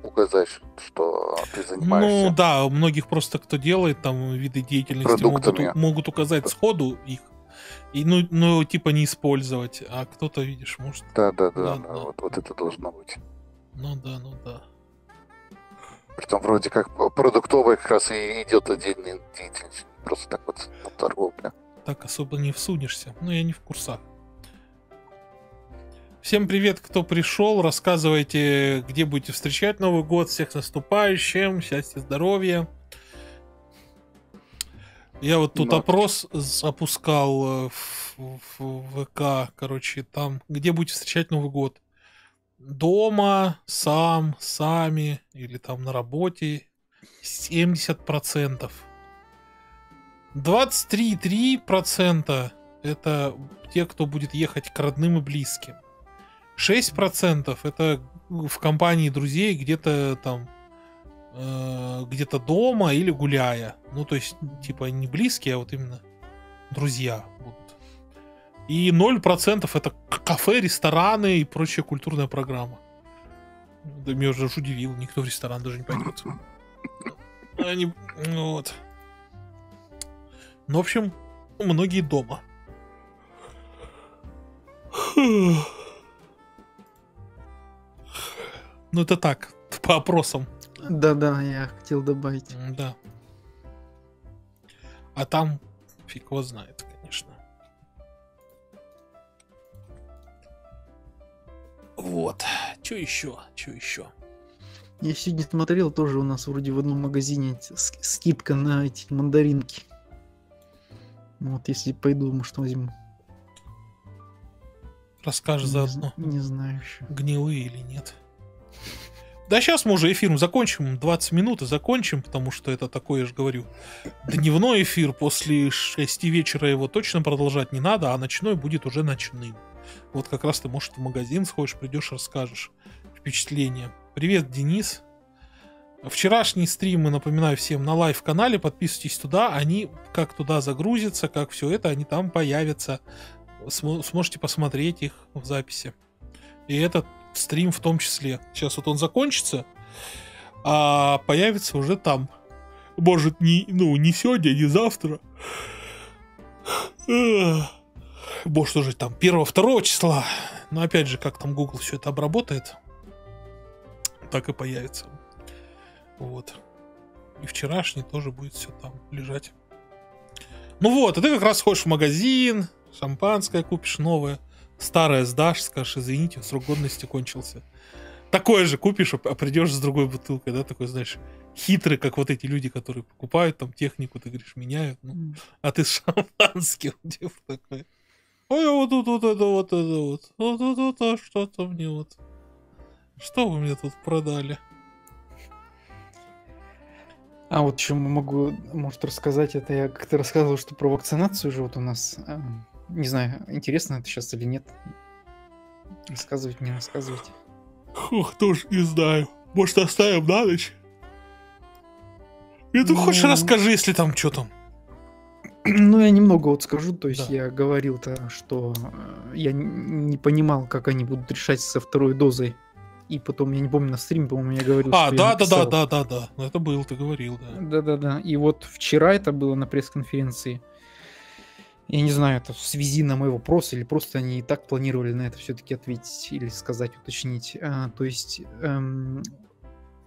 указать, что ты занимаешься. Ну да, у многих просто кто делает там виды деятельности могут, могут указать сходу их, И, ну, ну, типа не использовать, а кто-то, видишь, может... Да, да, да, да, да. Вот, вот это должно быть. Ну да, ну да. Притом вроде как продуктовая как раз и идет отдельная деятельность. Просто так вот торговля. Так особо не всунешься. Ну, я не в курсах. Всем привет, кто пришел. Рассказывайте, где будете встречать Новый год. Всех наступающим. Счастья, здоровья. Я вот тут Но... опрос запускал э, в, в, в ВК, короче, там, где будете встречать Новый год. Дома, сам, сами, или там на работе. 70%. 23,3% это те, кто будет ехать к родным и близким. 6% это в компании друзей где-то там э, где-то дома или гуляя. Ну, то есть, типа, не близкие, а вот именно друзья. И 0% это кафе, рестораны и прочая культурная программа. Да меня уже удивил, никто в ресторан даже не пойдет. Они, ну вот. Ну, в общем, многие дома. Ну, это так, *laughs* по опросам. Да-да, я хотел добавить. Да. А там фиг его знает, конечно. Вот. Что еще? Что еще? Я сегодня смотрел, тоже у нас вроде в одном магазине скидка на эти мандаринки. Вот если пойду, может возьму. Расскажешь заодно. Не знаю еще. Гнилые или нет. Да сейчас мы уже эфир закончим, 20 минут и закончим, потому что это такое, я же говорю, дневной эфир, после 6 вечера его точно продолжать не надо, а ночной будет уже ночным. Вот как раз ты, может, в магазин сходишь, придешь, расскажешь впечатление. Привет, Денис. Вчерашние стримы, напоминаю всем, на лайв-канале, подписывайтесь туда, они как туда загрузятся, как все это, они там появятся. См- сможете посмотреть их в записи. И этот стрим в том числе. Сейчас вот он закончится, а появится уже там. Может, не, ну, не сегодня, не завтра. Может, уже там 1-2 числа. Но опять же, как там Google все это обработает, так и появится. Вот. И вчерашний тоже будет все там лежать. Ну вот, а ты как раз ходишь в магазин, шампанское купишь новое старое сдашь, скажешь, извините, срок годности кончился. Такое же купишь, а придешь с другой бутылкой, да, такой, знаешь, хитрый, как вот эти люди, которые покупают там технику, ты говоришь, меняют, ну, а ты с шампанским, типа такой. Ой, а вот тут вот это вот это вот, вот вот вот, а что-то мне вот. Что вы мне тут продали? А вот еще могу, может, рассказать, это я как-то рассказывал, что про вакцинацию же вот у нас эм, не знаю, интересно это сейчас или нет. Рассказывать, не рассказывать. Ох, тоже не знаю. Может, оставим на ночь? Нет, ну, хочешь, расскажи, если там что там. Ну, я немного вот скажу, то есть да. я говорил-то, что э, я не понимал, как они будут решать со второй дозой. И потом, я не помню, на стриме, по-моему, я говорил, а, что да, да, да, да, да, да, да, это был, ты говорил, да. Да-да-да, и вот вчера это было на пресс-конференции. Я не знаю, это в связи на мой вопрос, или просто они и так планировали на это все-таки ответить или сказать, уточнить. А, то есть эм,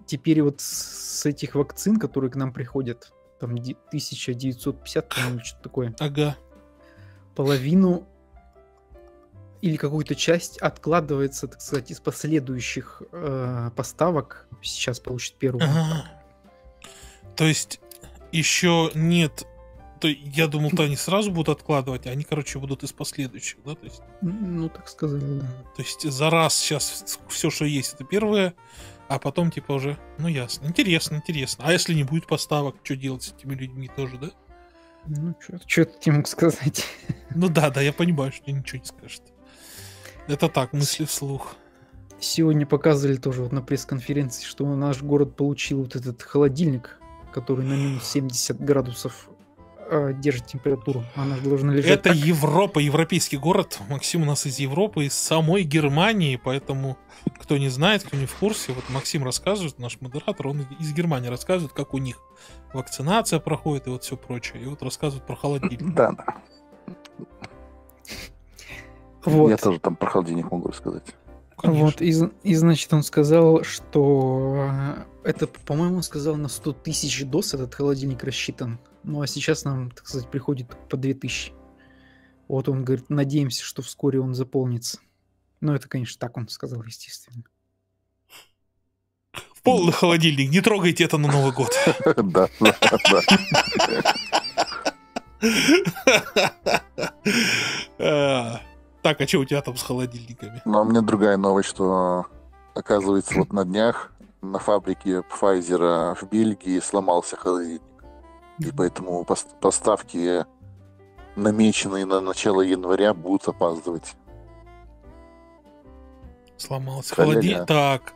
теперь вот с этих вакцин, которые к нам приходят, там 1950, по-моему, что-то такое. Ага. Половину или какую-то часть откладывается, так сказать, из последующих э, поставок. Сейчас получит первую. Ага. То есть еще нет то я думал, то они сразу будут откладывать, а они, короче, будут из последующих, да? То есть, ну, так сказали, да. То есть за раз сейчас все, что есть, это первое, а потом, типа, уже, ну, ясно. Интересно, интересно. А если не будет поставок, что делать с этими людьми тоже, да? Ну, что ты мог сказать? *laughs* Ну да, да, я понимаю, что ничего не скажет. Это так, мысли вслух. Сегодня показывали тоже вот на пресс-конференции, что наш город получил вот этот холодильник, который на минус *sighs* 70 градусов э, держит температуру. Она должна лежать. Это так. Европа, европейский город. Максим у нас из Европы, из самой Германии, поэтому кто не знает, кто не в курсе, вот Максим рассказывает, наш модератор, он из Германии рассказывает, как у них вакцинация проходит и вот все прочее. И вот рассказывает про холодильник. *laughs* Да, да. Вот. Я тоже там про холодильник могу рассказать. Конечно. Вот, и, и значит, он сказал, что это, по-моему, он сказал на 100 тысяч доз этот холодильник рассчитан. Ну, а сейчас нам, так сказать, приходит по 2000. Вот он говорит, надеемся, что вскоре он заполнится. Ну, это, конечно, так он сказал, естественно. Полный холодильник, не трогайте это на Новый год. *laughs* Да, да, да. *laughs* Так, а что у тебя там с холодильниками? Ну, а у меня другая новость, что оказывается, вот на днях на фабрике Pfizer в Бельгии сломался холодильник. И поэтому поставки, намеченные на начало января, будут опаздывать. Сломался холодильник. Так,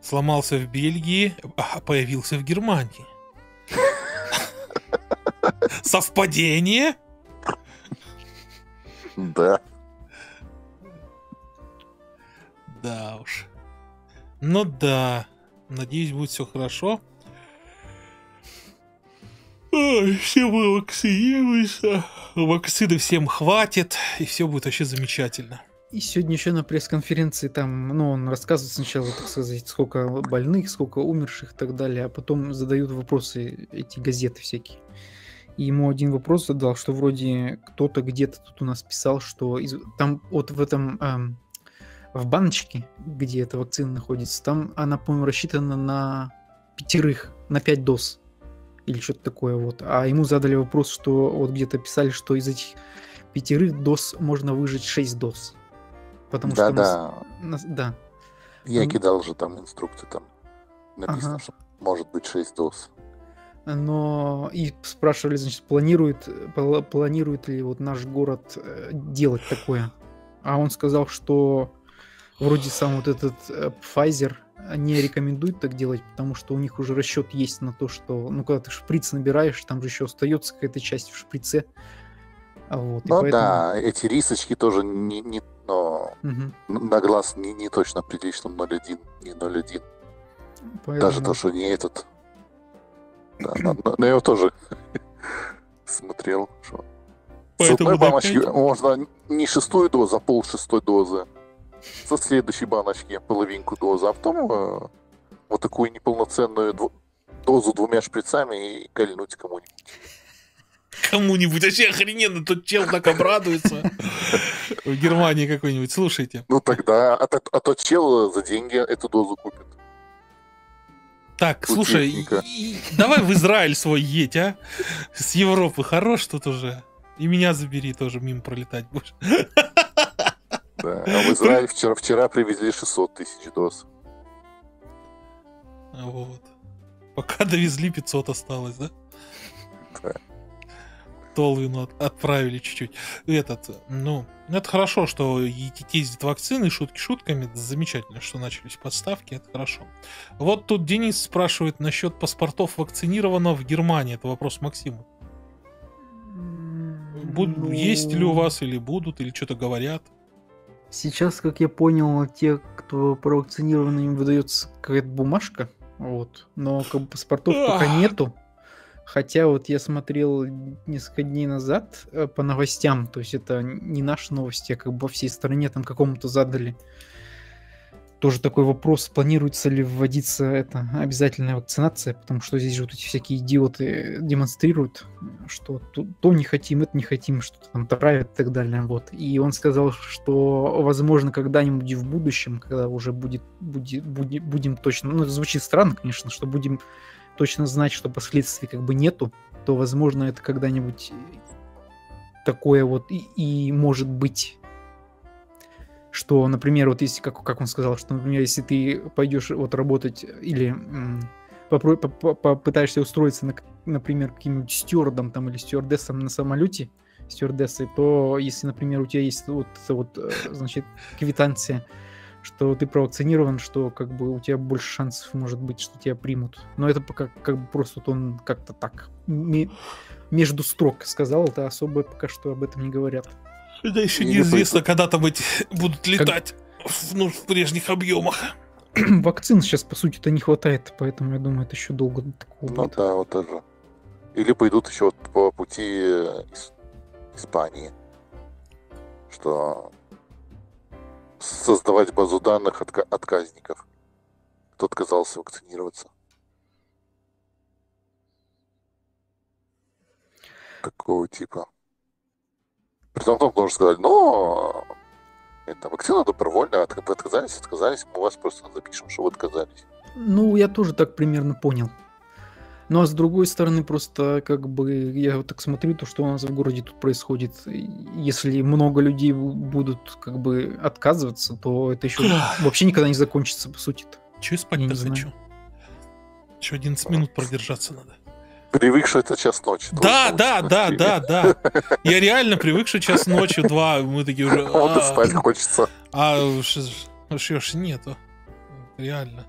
сломался в Бельгии, а появился в Германии. *laughs* Совпадение? Да. Да уж. Ну да. Надеюсь, будет все хорошо. Ой, все мы вакцинируемся. Вакцины всем хватит, и все будет вообще замечательно. И сегодня еще на пресс-конференции там, ну, он рассказывает сначала, так сказать, сколько больных, сколько умерших и так далее, а потом задают вопросы эти газеты всякие. И ему один вопрос задал, что вроде кто-то где-то тут у нас писал, что из... там вот в этом эм, в баночке, где эта вакцина находится, там она, по-моему, рассчитана на пятерых, на пять доз. Или что-то такое вот. А ему задали вопрос, что вот где-то писали, что из этих пятерых доз можно выжить шесть доз. Потому да, что да. Нас, нас, да. Я Он... кидал же там инструкции, там написано, ага. что может быть шесть доз. Но и спрашивали, значит, планирует, планирует ли вот наш город э, делать такое. А он сказал, что вроде сам вот этот э, Pfizer не рекомендует так делать, потому что у них уже расчет есть на то, что, ну, когда ты шприц набираешь, там же еще остается какая-то часть в шприце. Вот, ну поэтому... да, эти рисочки тоже не, не но угу. на глаз не, не точно что 0.1, не 0.1. Поэтому... Даже то, что не этот. Да, но, но, но я его тоже *laughs* смотрел, что Поэтому С одной можно не шестую дозу, а пол шестой дозы со следующей баночки половинку дозы, а потом э, вот такую неполноценную дв- дозу двумя шприцами и кольнуть кому-нибудь. Кому-нибудь. Вообще охрененно, тут чел так обрадуется. В Германии какой-нибудь, слушайте. Ну тогда, а, а тот чел за деньги эту дозу купит. Так, слушай, давай в Израиль свой едь, а? С Европы хорош тут уже. И меня забери тоже, мимо пролетать будешь. Да. А в Израиль вчера, вчера привезли 600 тысяч доз. Вот. Пока довезли, 500 осталось, да? Да. Толвину от, отправили чуть-чуть. Этот, ну, это хорошо, что ездят вакцины, шутки шутками. Это замечательно, что начались подставки, это хорошо. Вот тут Денис спрашивает насчет паспортов вакцинированного в Германии. Это вопрос Максиму. Буд, ну... Есть ли у вас или будут, или что-то говорят? Сейчас, как я понял, те, кто провакцинирован, им выдается какая-то бумажка, вот. Но как бы паспортов пока нету. Хотя вот я смотрел несколько дней назад э, по новостям, то есть это не наши новости, а как бы во всей стране там какому-то задали тоже такой вопрос, планируется ли вводиться это обязательная вакцинация, потому что здесь же вот эти всякие идиоты демонстрируют, что то, то не хотим, это не хотим, что-то там травят и так далее. Вот. И он сказал, что возможно когда-нибудь в будущем, когда уже будет, будет, будет будем точно, ну это звучит странно, конечно, что будем точно знать, что последствий как бы нету, то возможно это когда-нибудь такое вот и, и может быть что, например, вот если, как, как он сказал, что, например, если ты пойдешь вот работать или попро- попытаешься устроиться, на, например, каким-нибудь стюардом там или стюардессом на самолете, стюардессой, то если, например, у тебя есть вот, вот э, значит, квитанция, что ты провакцинирован, что как бы у тебя больше шансов может быть, что тебя примут. Но это пока как бы просто вот он как-то так между строк сказал, это особо пока что об этом не говорят. Да еще неизвестно, когда там эти *laughs* будут летать как... в, ну, в прежних объемах. *clears throat* Вакцин сейчас, по сути-то, не хватает, поэтому я думаю, это еще долго такого Ну будет. да, вот тоже. Или пойдут еще вот по пути Испании. Что создавать базу данных отка- отказников, кто отказался вакцинироваться. Такого типа. При том, том должен сказать, но это вакцина добровольно, от, вы отказались, отказались, мы вас просто запишем, что вы отказались. Ну, я тоже так примерно понял. Ну а с другой стороны, просто как бы я вот так смотрю, то, что у нас в городе тут происходит. Если много людей будут как бы отказываться, то это еще вообще никогда не закончится, по сути-то. Че спать-то хочу? Еще 11 минут продержаться надо. Привык, что это час ночи. Да, да, да, да, да. Я реально привык, что час ночи, два, мы такие уже... Вот и спать хочется. А что ж нету. Реально.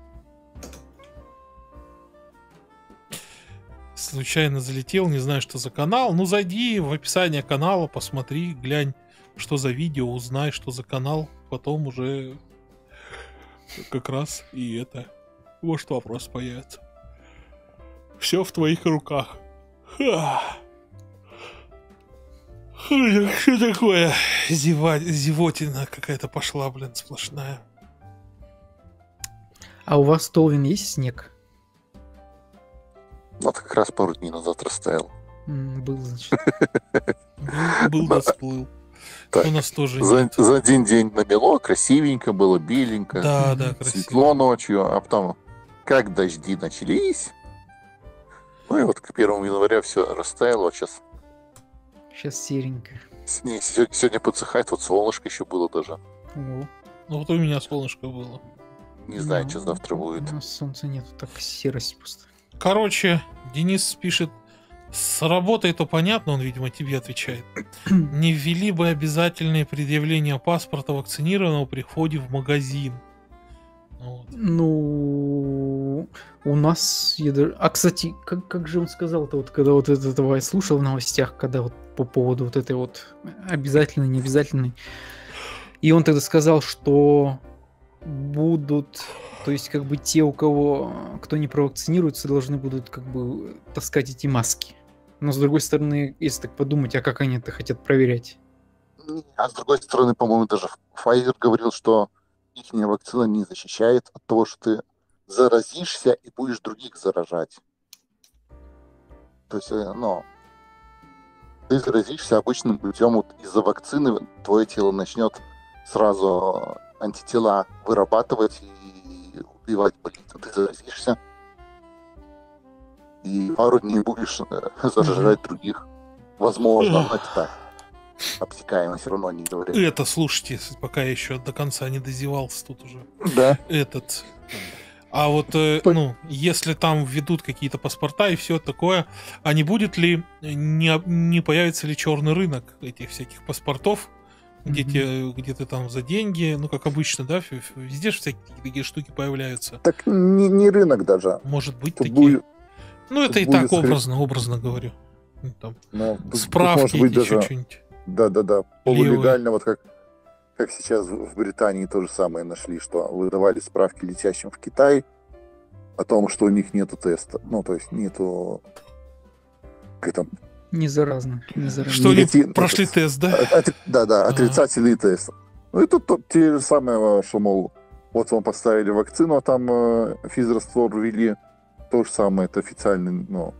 случайно залетел, не знаю, что за канал. Ну, зайди в описание канала, посмотри, глянь, что за видео, узнай, что за канал. Потом уже как раз и это. Может, вопрос появится. Все в твоих руках. Ха. Что такое? Зева... Зевотина какая-то пошла, блин, сплошная. А у вас, Толвин, есть снег? Вот как раз пару дней назад растаял. был, значит. Был, да сплыл. У нас тоже за, за один день намело, красивенько было, беленько. Да, да, красиво. Светло ночью, а потом, как дожди начались, ну и вот к первому января все растаяло, вот сейчас... Сейчас серенько. Не, сегодня, сегодня подсыхает, вот солнышко еще было даже. О. Ну вот у меня солнышко было. Не знаю, ну, что завтра будет. У нас солнца нету, так серость просто. Короче, Денис пишет, с работой то понятно, он, видимо, тебе отвечает. *clears throat* Не ввели бы обязательное предъявление паспорта вакцинированного при входе в магазин. Вот. Ну, у нас... А, кстати, как, как же он сказал-то, вот, когда вот это, этого я слушал в новостях, когда вот по поводу вот этой вот обязательной, необязательной. И он тогда сказал, что будут то есть, как бы те, у кого, кто не провакцинируется, должны будут как бы таскать эти маски. Но с другой стороны, если так подумать, а как они это хотят проверять? А с другой стороны, по-моему, даже Pfizer говорил, что их вакцина не защищает от того, что ты заразишься и будешь других заражать. То есть, э, ну, ты заразишься обычным путем, вот из-за вакцины твое тело начнет сразу антитела вырабатывать и убивать болит, ты заразишься. И пару дней будешь э, *laughs* заражать других. Возможно, но это так. Обтекаемо все равно не говорят. Это, слушайте, пока я еще до конца не дозевался тут уже. Да. Этот. А вот, э, ну, если там введут какие-то паспорта и все такое, а не будет ли, не, не появится ли черный рынок этих всяких паспортов, где, mm-hmm. те, где ты там за деньги, ну, как обычно, да, везде же всякие такие штуки появляются. Так не, не рынок даже. Может быть, Тут такие... Будет... Ну, это Тут и так образно, скорее... образно говорю. Ну, там, Но, ну, справки может быть, даже... что-нибудь. Да-да-да, полулегально, вот как, как сейчас в Британии то же самое нашли, что выдавали справки летящим в Китай о том, что у них нету теста. Ну, то есть нету как там, не заразно. Не заразно. Что они прошли это, тест, да? От, да, да, отрицательный ага. тест. Ну, это то, те же самые, что, мол, вот вам поставили вакцину, а там э, физраствор ввели. То же самое, это официальный, ну,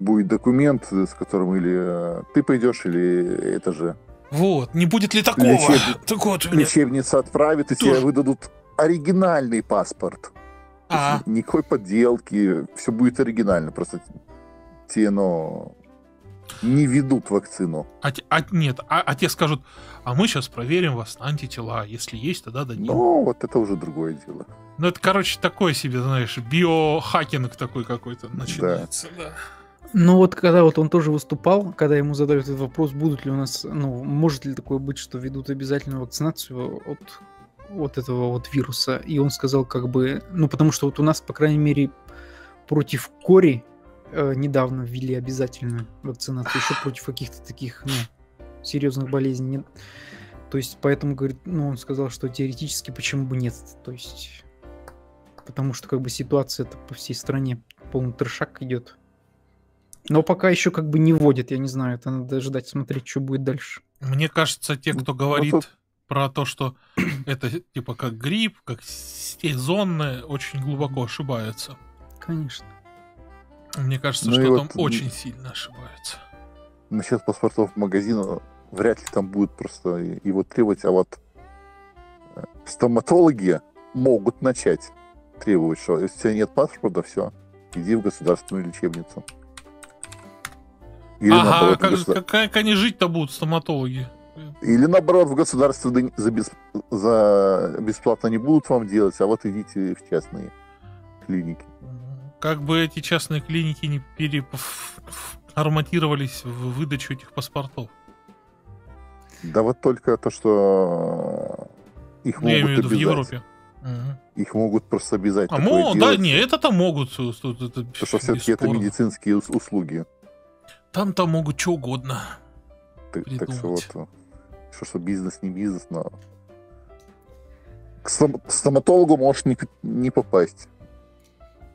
будет документ, с которым или э, ты пойдешь, или это же... Вот, не будет ли такого? Лечеб... *laughs* Так вот. Лечебница отправит, и Тоже. тебе выдадут оригинальный паспорт. А. Никакой подделки, все будет оригинально. Просто те, ну, не ведут вакцину. А, а нет, а, а те скажут, а мы сейчас проверим вас на антитела. Если есть, тогда дадим. Ну, вот это уже другое дело. Ну, это, короче, такой себе, знаешь, биохакинг такой какой-то начинается, да. да. Ну вот когда вот он тоже выступал, когда ему задали этот вопрос, будут ли у нас, ну, может ли такое быть, что ведут обязательную вакцинацию от вот этого вот вируса, и он сказал как бы, ну потому что вот у нас, по крайней мере, против кори э, недавно ввели обязательную вакцинацию еще против каких-то таких ну, серьезных болезней. Нет. То есть, поэтому, говорит, ну, он сказал, что теоретически почему бы нет. То есть, потому что как бы ситуация это по всей стране полный трешак идет. Но пока еще как бы не вводят, я не знаю, это надо ждать, смотреть, что будет дальше. Мне кажется, те, кто говорит... Вот про то, что *clears throat* это типа как грипп, как сезонное, очень глубоко ошибаются. Конечно. Мне кажется, ну что там вот очень сильно ошибаются. Насчет паспортов магазина вряд ли там будет просто его требовать, а вот э, стоматологи могут начать требовать, что если у тебя нет паспорта, все, иди в государственную лечебницу. Или ага, наоборот, как, государ... как, как они жить-то будут, стоматологи? Или наоборот, в государстве за, бесп... за бесплатно не будут вам делать, а вот идите в частные клиники. Как бы эти частные клиники не переформатировались в выдачу этих паспортов. Да вот только то, что их ну, могут Я имею в виду в Европе. Угу. Их могут просто обязать. А мо, да, не, это-то могут. Это, это, Потому что все-таки это медицинские услуги. Там-то могут что угодно. Так, так что вот, что, что бизнес не бизнес, но к стоматологу можешь не, не попасть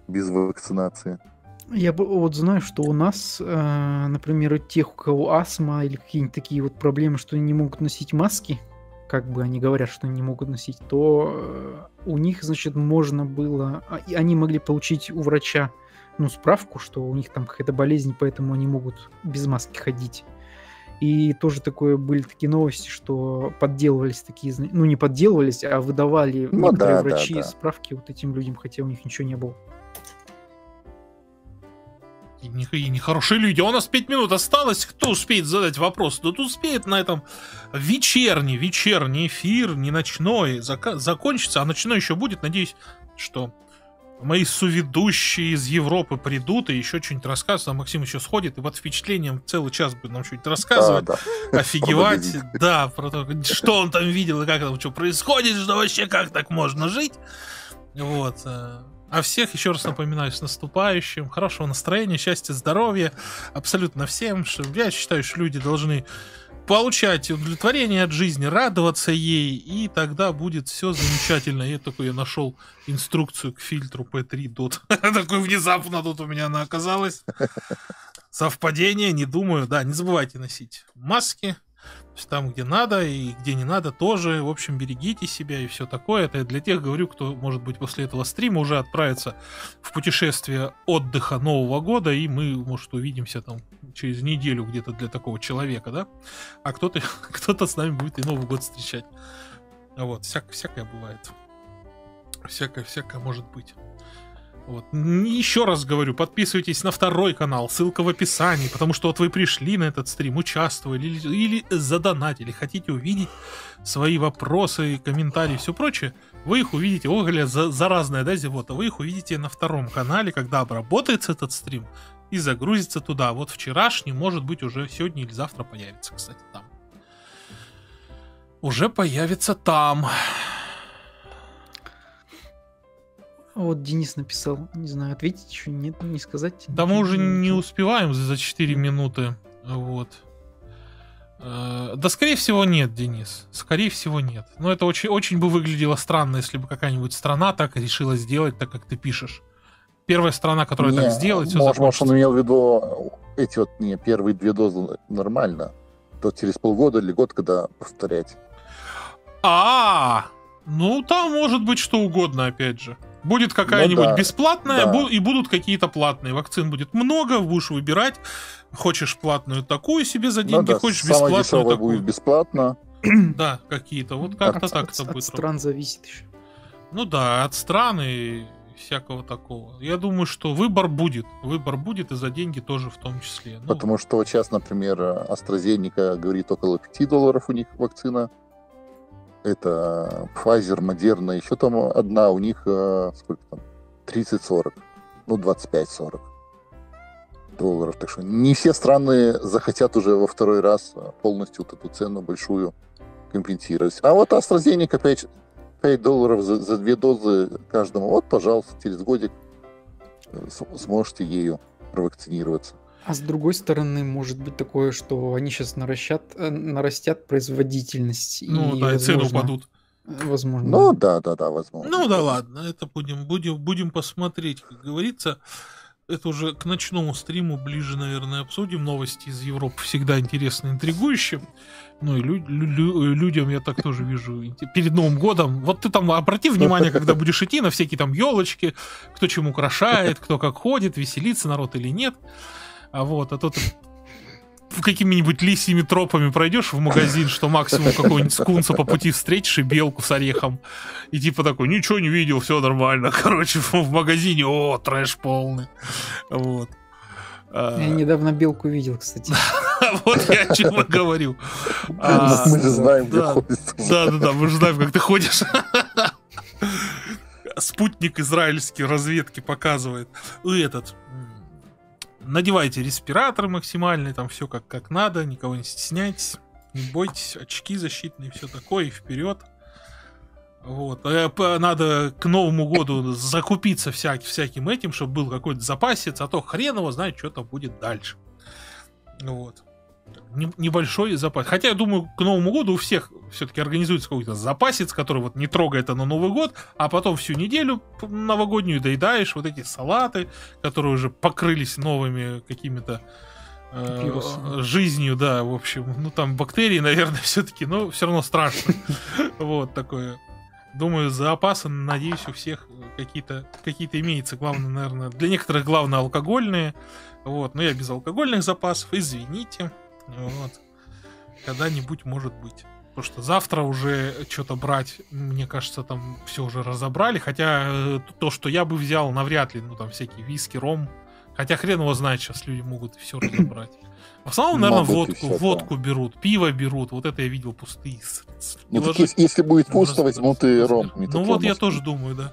без вакцинации. Я вот знаю, что у нас, э, например, у тех, у кого астма или какие-нибудь такие вот проблемы, что они не могут носить маски, как бы они говорят, что они не могут носить, то э, у них, значит, можно было, а, они могли получить у врача, ну, справку, что у них там какая-то болезнь, поэтому они могут без маски ходить. И тоже такое были такие новости, что подделывались такие, ну не подделывались, а выдавали ну, некоторые да, врачи да, да. справки вот этим людям, хотя у них ничего не было. И, не, и нехорошие люди. А у нас 5 минут осталось. Кто успеет задать вопрос? Тут успеет на этом вечерний, вечерний эфир, не ночной, зак- закончится. А ночной еще будет. Надеюсь, что мои соведущие из Европы придут и еще что-нибудь расскажут. А Максим еще сходит и под впечатлением целый час будет нам что-нибудь рассказывать, да, да. офигевать. Да, про то, что он там видел и как там что происходит, что вообще как так можно жить. Вот. А всех, еще раз напоминаю, с наступающим, хорошего настроения, счастья, здоровья, абсолютно всем. Что я считаю, что люди должны получать удовлетворение от жизни, радоваться ей, и тогда будет все замечательно. Я такой я нашел инструкцию к фильтру P3 DOT. *laughs* Такой внезапно тут у меня она оказалась. Совпадение, не думаю. Да, не забывайте носить маски, там, где надо и где не надо тоже. В общем, берегите себя и все такое. Это я для тех говорю, кто, может быть, после этого стрима уже отправится в путешествие отдыха Нового года, и мы, может, увидимся там через неделю где-то для такого человека, да? А кто-то *laughs* кто с нами будет и Новый год встречать. Вот, всяк, всякое бывает. Всякое, всякое может быть. Вот. Еще раз говорю, подписывайтесь на второй канал, ссылка в описании, потому что вот вы пришли на этот стрим, участвовали или, или задонатили, хотите увидеть свои вопросы, комментарии и все прочее, вы их увидите, ого, за, заразная, да, зевота, вы их увидите на втором канале, когда обработается этот стрим и загрузится туда. Вот вчерашний, может быть, уже сегодня или завтра появится, кстати, там. Уже появится там. Вот Денис написал, не знаю, ответить еще нет, не сказать. Да мы уже не успеваем за 4 минуты. Вот. Э, да, скорее всего, нет, Денис. Скорее всего, нет. Но это очень, очень бы выглядело странно, если бы какая-нибудь страна так решила сделать, так как ты пишешь. Первая страна, которая не, так сделает, все может, может, он имел в виду эти вот не первые две дозы нормально. То через полгода или год, когда повторять. А, -а, -а ну там может быть что угодно, опять же. Будет какая-нибудь ну, да. бесплатная, да. и будут какие-то платные. Вакцин будет много, будешь выбирать. Хочешь платную такую себе за ну деньги, ну, да. хочешь Самое бесплатную такую. будет бесплатно. *clears throat* да, какие-то. Вот как-то так это будет. От стран зависит еще. Ну да, от стран и всякого такого. Я думаю, что выбор будет. Выбор будет и за деньги тоже в том числе. Ну, Потому что вот сейчас, например, AstraZeneca говорит около 5 долларов у них вакцина это Pfizer, Moderna, еще там одна, у них э, сколько там, 30-40, ну 25-40 долларов. Так что не все страны захотят уже во второй раз полностью вот эту цену большую компенсировать. А вот AstraZeneca 5, 5 долларов за, за две дозы каждому. Вот, пожалуйста, через годик э, сможете ею провакцинироваться. А с другой стороны, может быть такое, что они сейчас нарастят, э, нарастят производительность. Ну и, да, возможно, цены упадут. Возможно. Ну да, да, да, возможно. Ну да ладно, это будем, будем, будем посмотреть, как говорится. это уже к ночному стриму ближе, наверное, обсудим. Новости из Европы всегда интересно, интригующие. Ну и лю- лю- людям я так тоже вижу перед Новым годом. Вот ты там обрати внимание, когда будешь идти на всякие там елочки, кто чем украшает, кто как ходит, веселится народ или нет. А вот, а то ты какими-нибудь лисьими тропами пройдешь в магазин, что максимум какого-нибудь скунса по пути встретишь и белку с орехом. И типа такой, ничего не видел, все нормально. *laughs* Короче, в магазине, о, трэш полный. Вот. А, я недавно белку видел, кстати. *laughs* Вот я о чем и говорю. А, *laughs* мы же знаем, где ходит. Да, да, да, мы же знаем, как ты ходишь. Спутник израильский разведки показывает. И этот, надевайте респираторы максимальные, там все как, как надо, никого не стесняйтесь, не бойтесь, очки защитные, все такое, и вперед. Вот. Э, надо к Новому году закупиться всяк, всяким этим, чтобы был какой-то запасец, а то хрен его знает, что там будет дальше. Вот небольшой запас. Хотя, я думаю, к Новому году у всех все-таки организуется какой-то запасец, который вот не трогает на Новый год, а потом всю неделю новогоднюю доедаешь вот эти салаты, которые уже покрылись новыми какими-то э, жизнью, да, в общем. Ну, там бактерии, наверное, *laughs* все-таки, но все равно страшно. *laughs* Вот такое. Думаю, запасы, надеюсь, у всех какие-то какие имеются. Главное, наверное, для некоторых главное алкогольные. Вот, но я без алкогольных запасов, извините. Вот. Когда-нибудь может быть. Потому что завтра уже что-то брать, мне кажется, там все уже разобрали. Хотя э, то, что я бы взял, навряд ли, ну там всякие виски, ром. Хотя хрен его знает, сейчас люди могут все разобрать. В основном, наверное, Могут водку, еще, водку да. берут, пиво берут. Вот это я видел пустые. Ну, так если, если будет пусто, возьмут и ром. Ну вот я тоже думаю, да.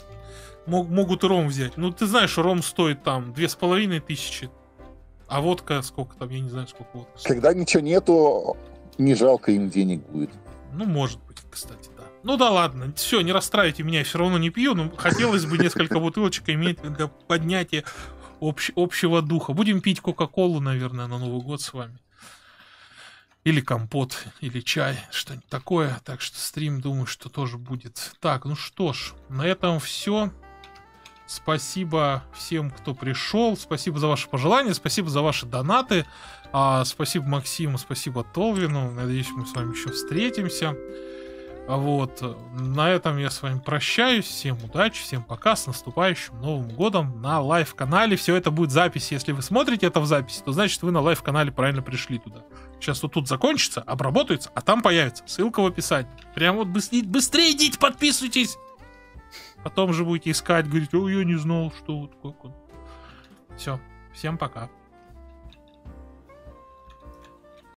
Мог, могут и ром взять. Ну ты знаешь, ром стоит там две с половиной тысячи, а водка сколько там, я не знаю, сколько водка. Когда ничего нету, не жалко им денег будет. Ну, может быть, кстати, да. Ну да ладно, все, не расстраивайте меня, я все равно не пью, но хотелось бы несколько *laughs* бутылочек иметь для поднятия общ, общего духа. Будем пить Кока-Колу, наверное, на Новый год с вами. Или компот, или чай, что-нибудь такое. Так что стрим, думаю, что тоже будет. Так, ну что ж, на этом все. Спасибо всем, кто пришел. Спасибо за ваши пожелания. Спасибо за ваши донаты. А, спасибо Максиму, спасибо Толвину. Надеюсь, мы с вами еще встретимся. Вот, на этом я с вами прощаюсь. Всем удачи, всем пока, с наступающим Новым Годом на лайв-канале. Все это будет запись. Если вы смотрите это в записи, то значит вы на лайв-канале правильно пришли туда. Сейчас вот тут закончится, обработается, а там появится ссылка в описании. Прям вот быстрее, быстрее идите, подписывайтесь! Потом же будете искать, говорить, ой, я не знал, что вот как он. Все, всем пока.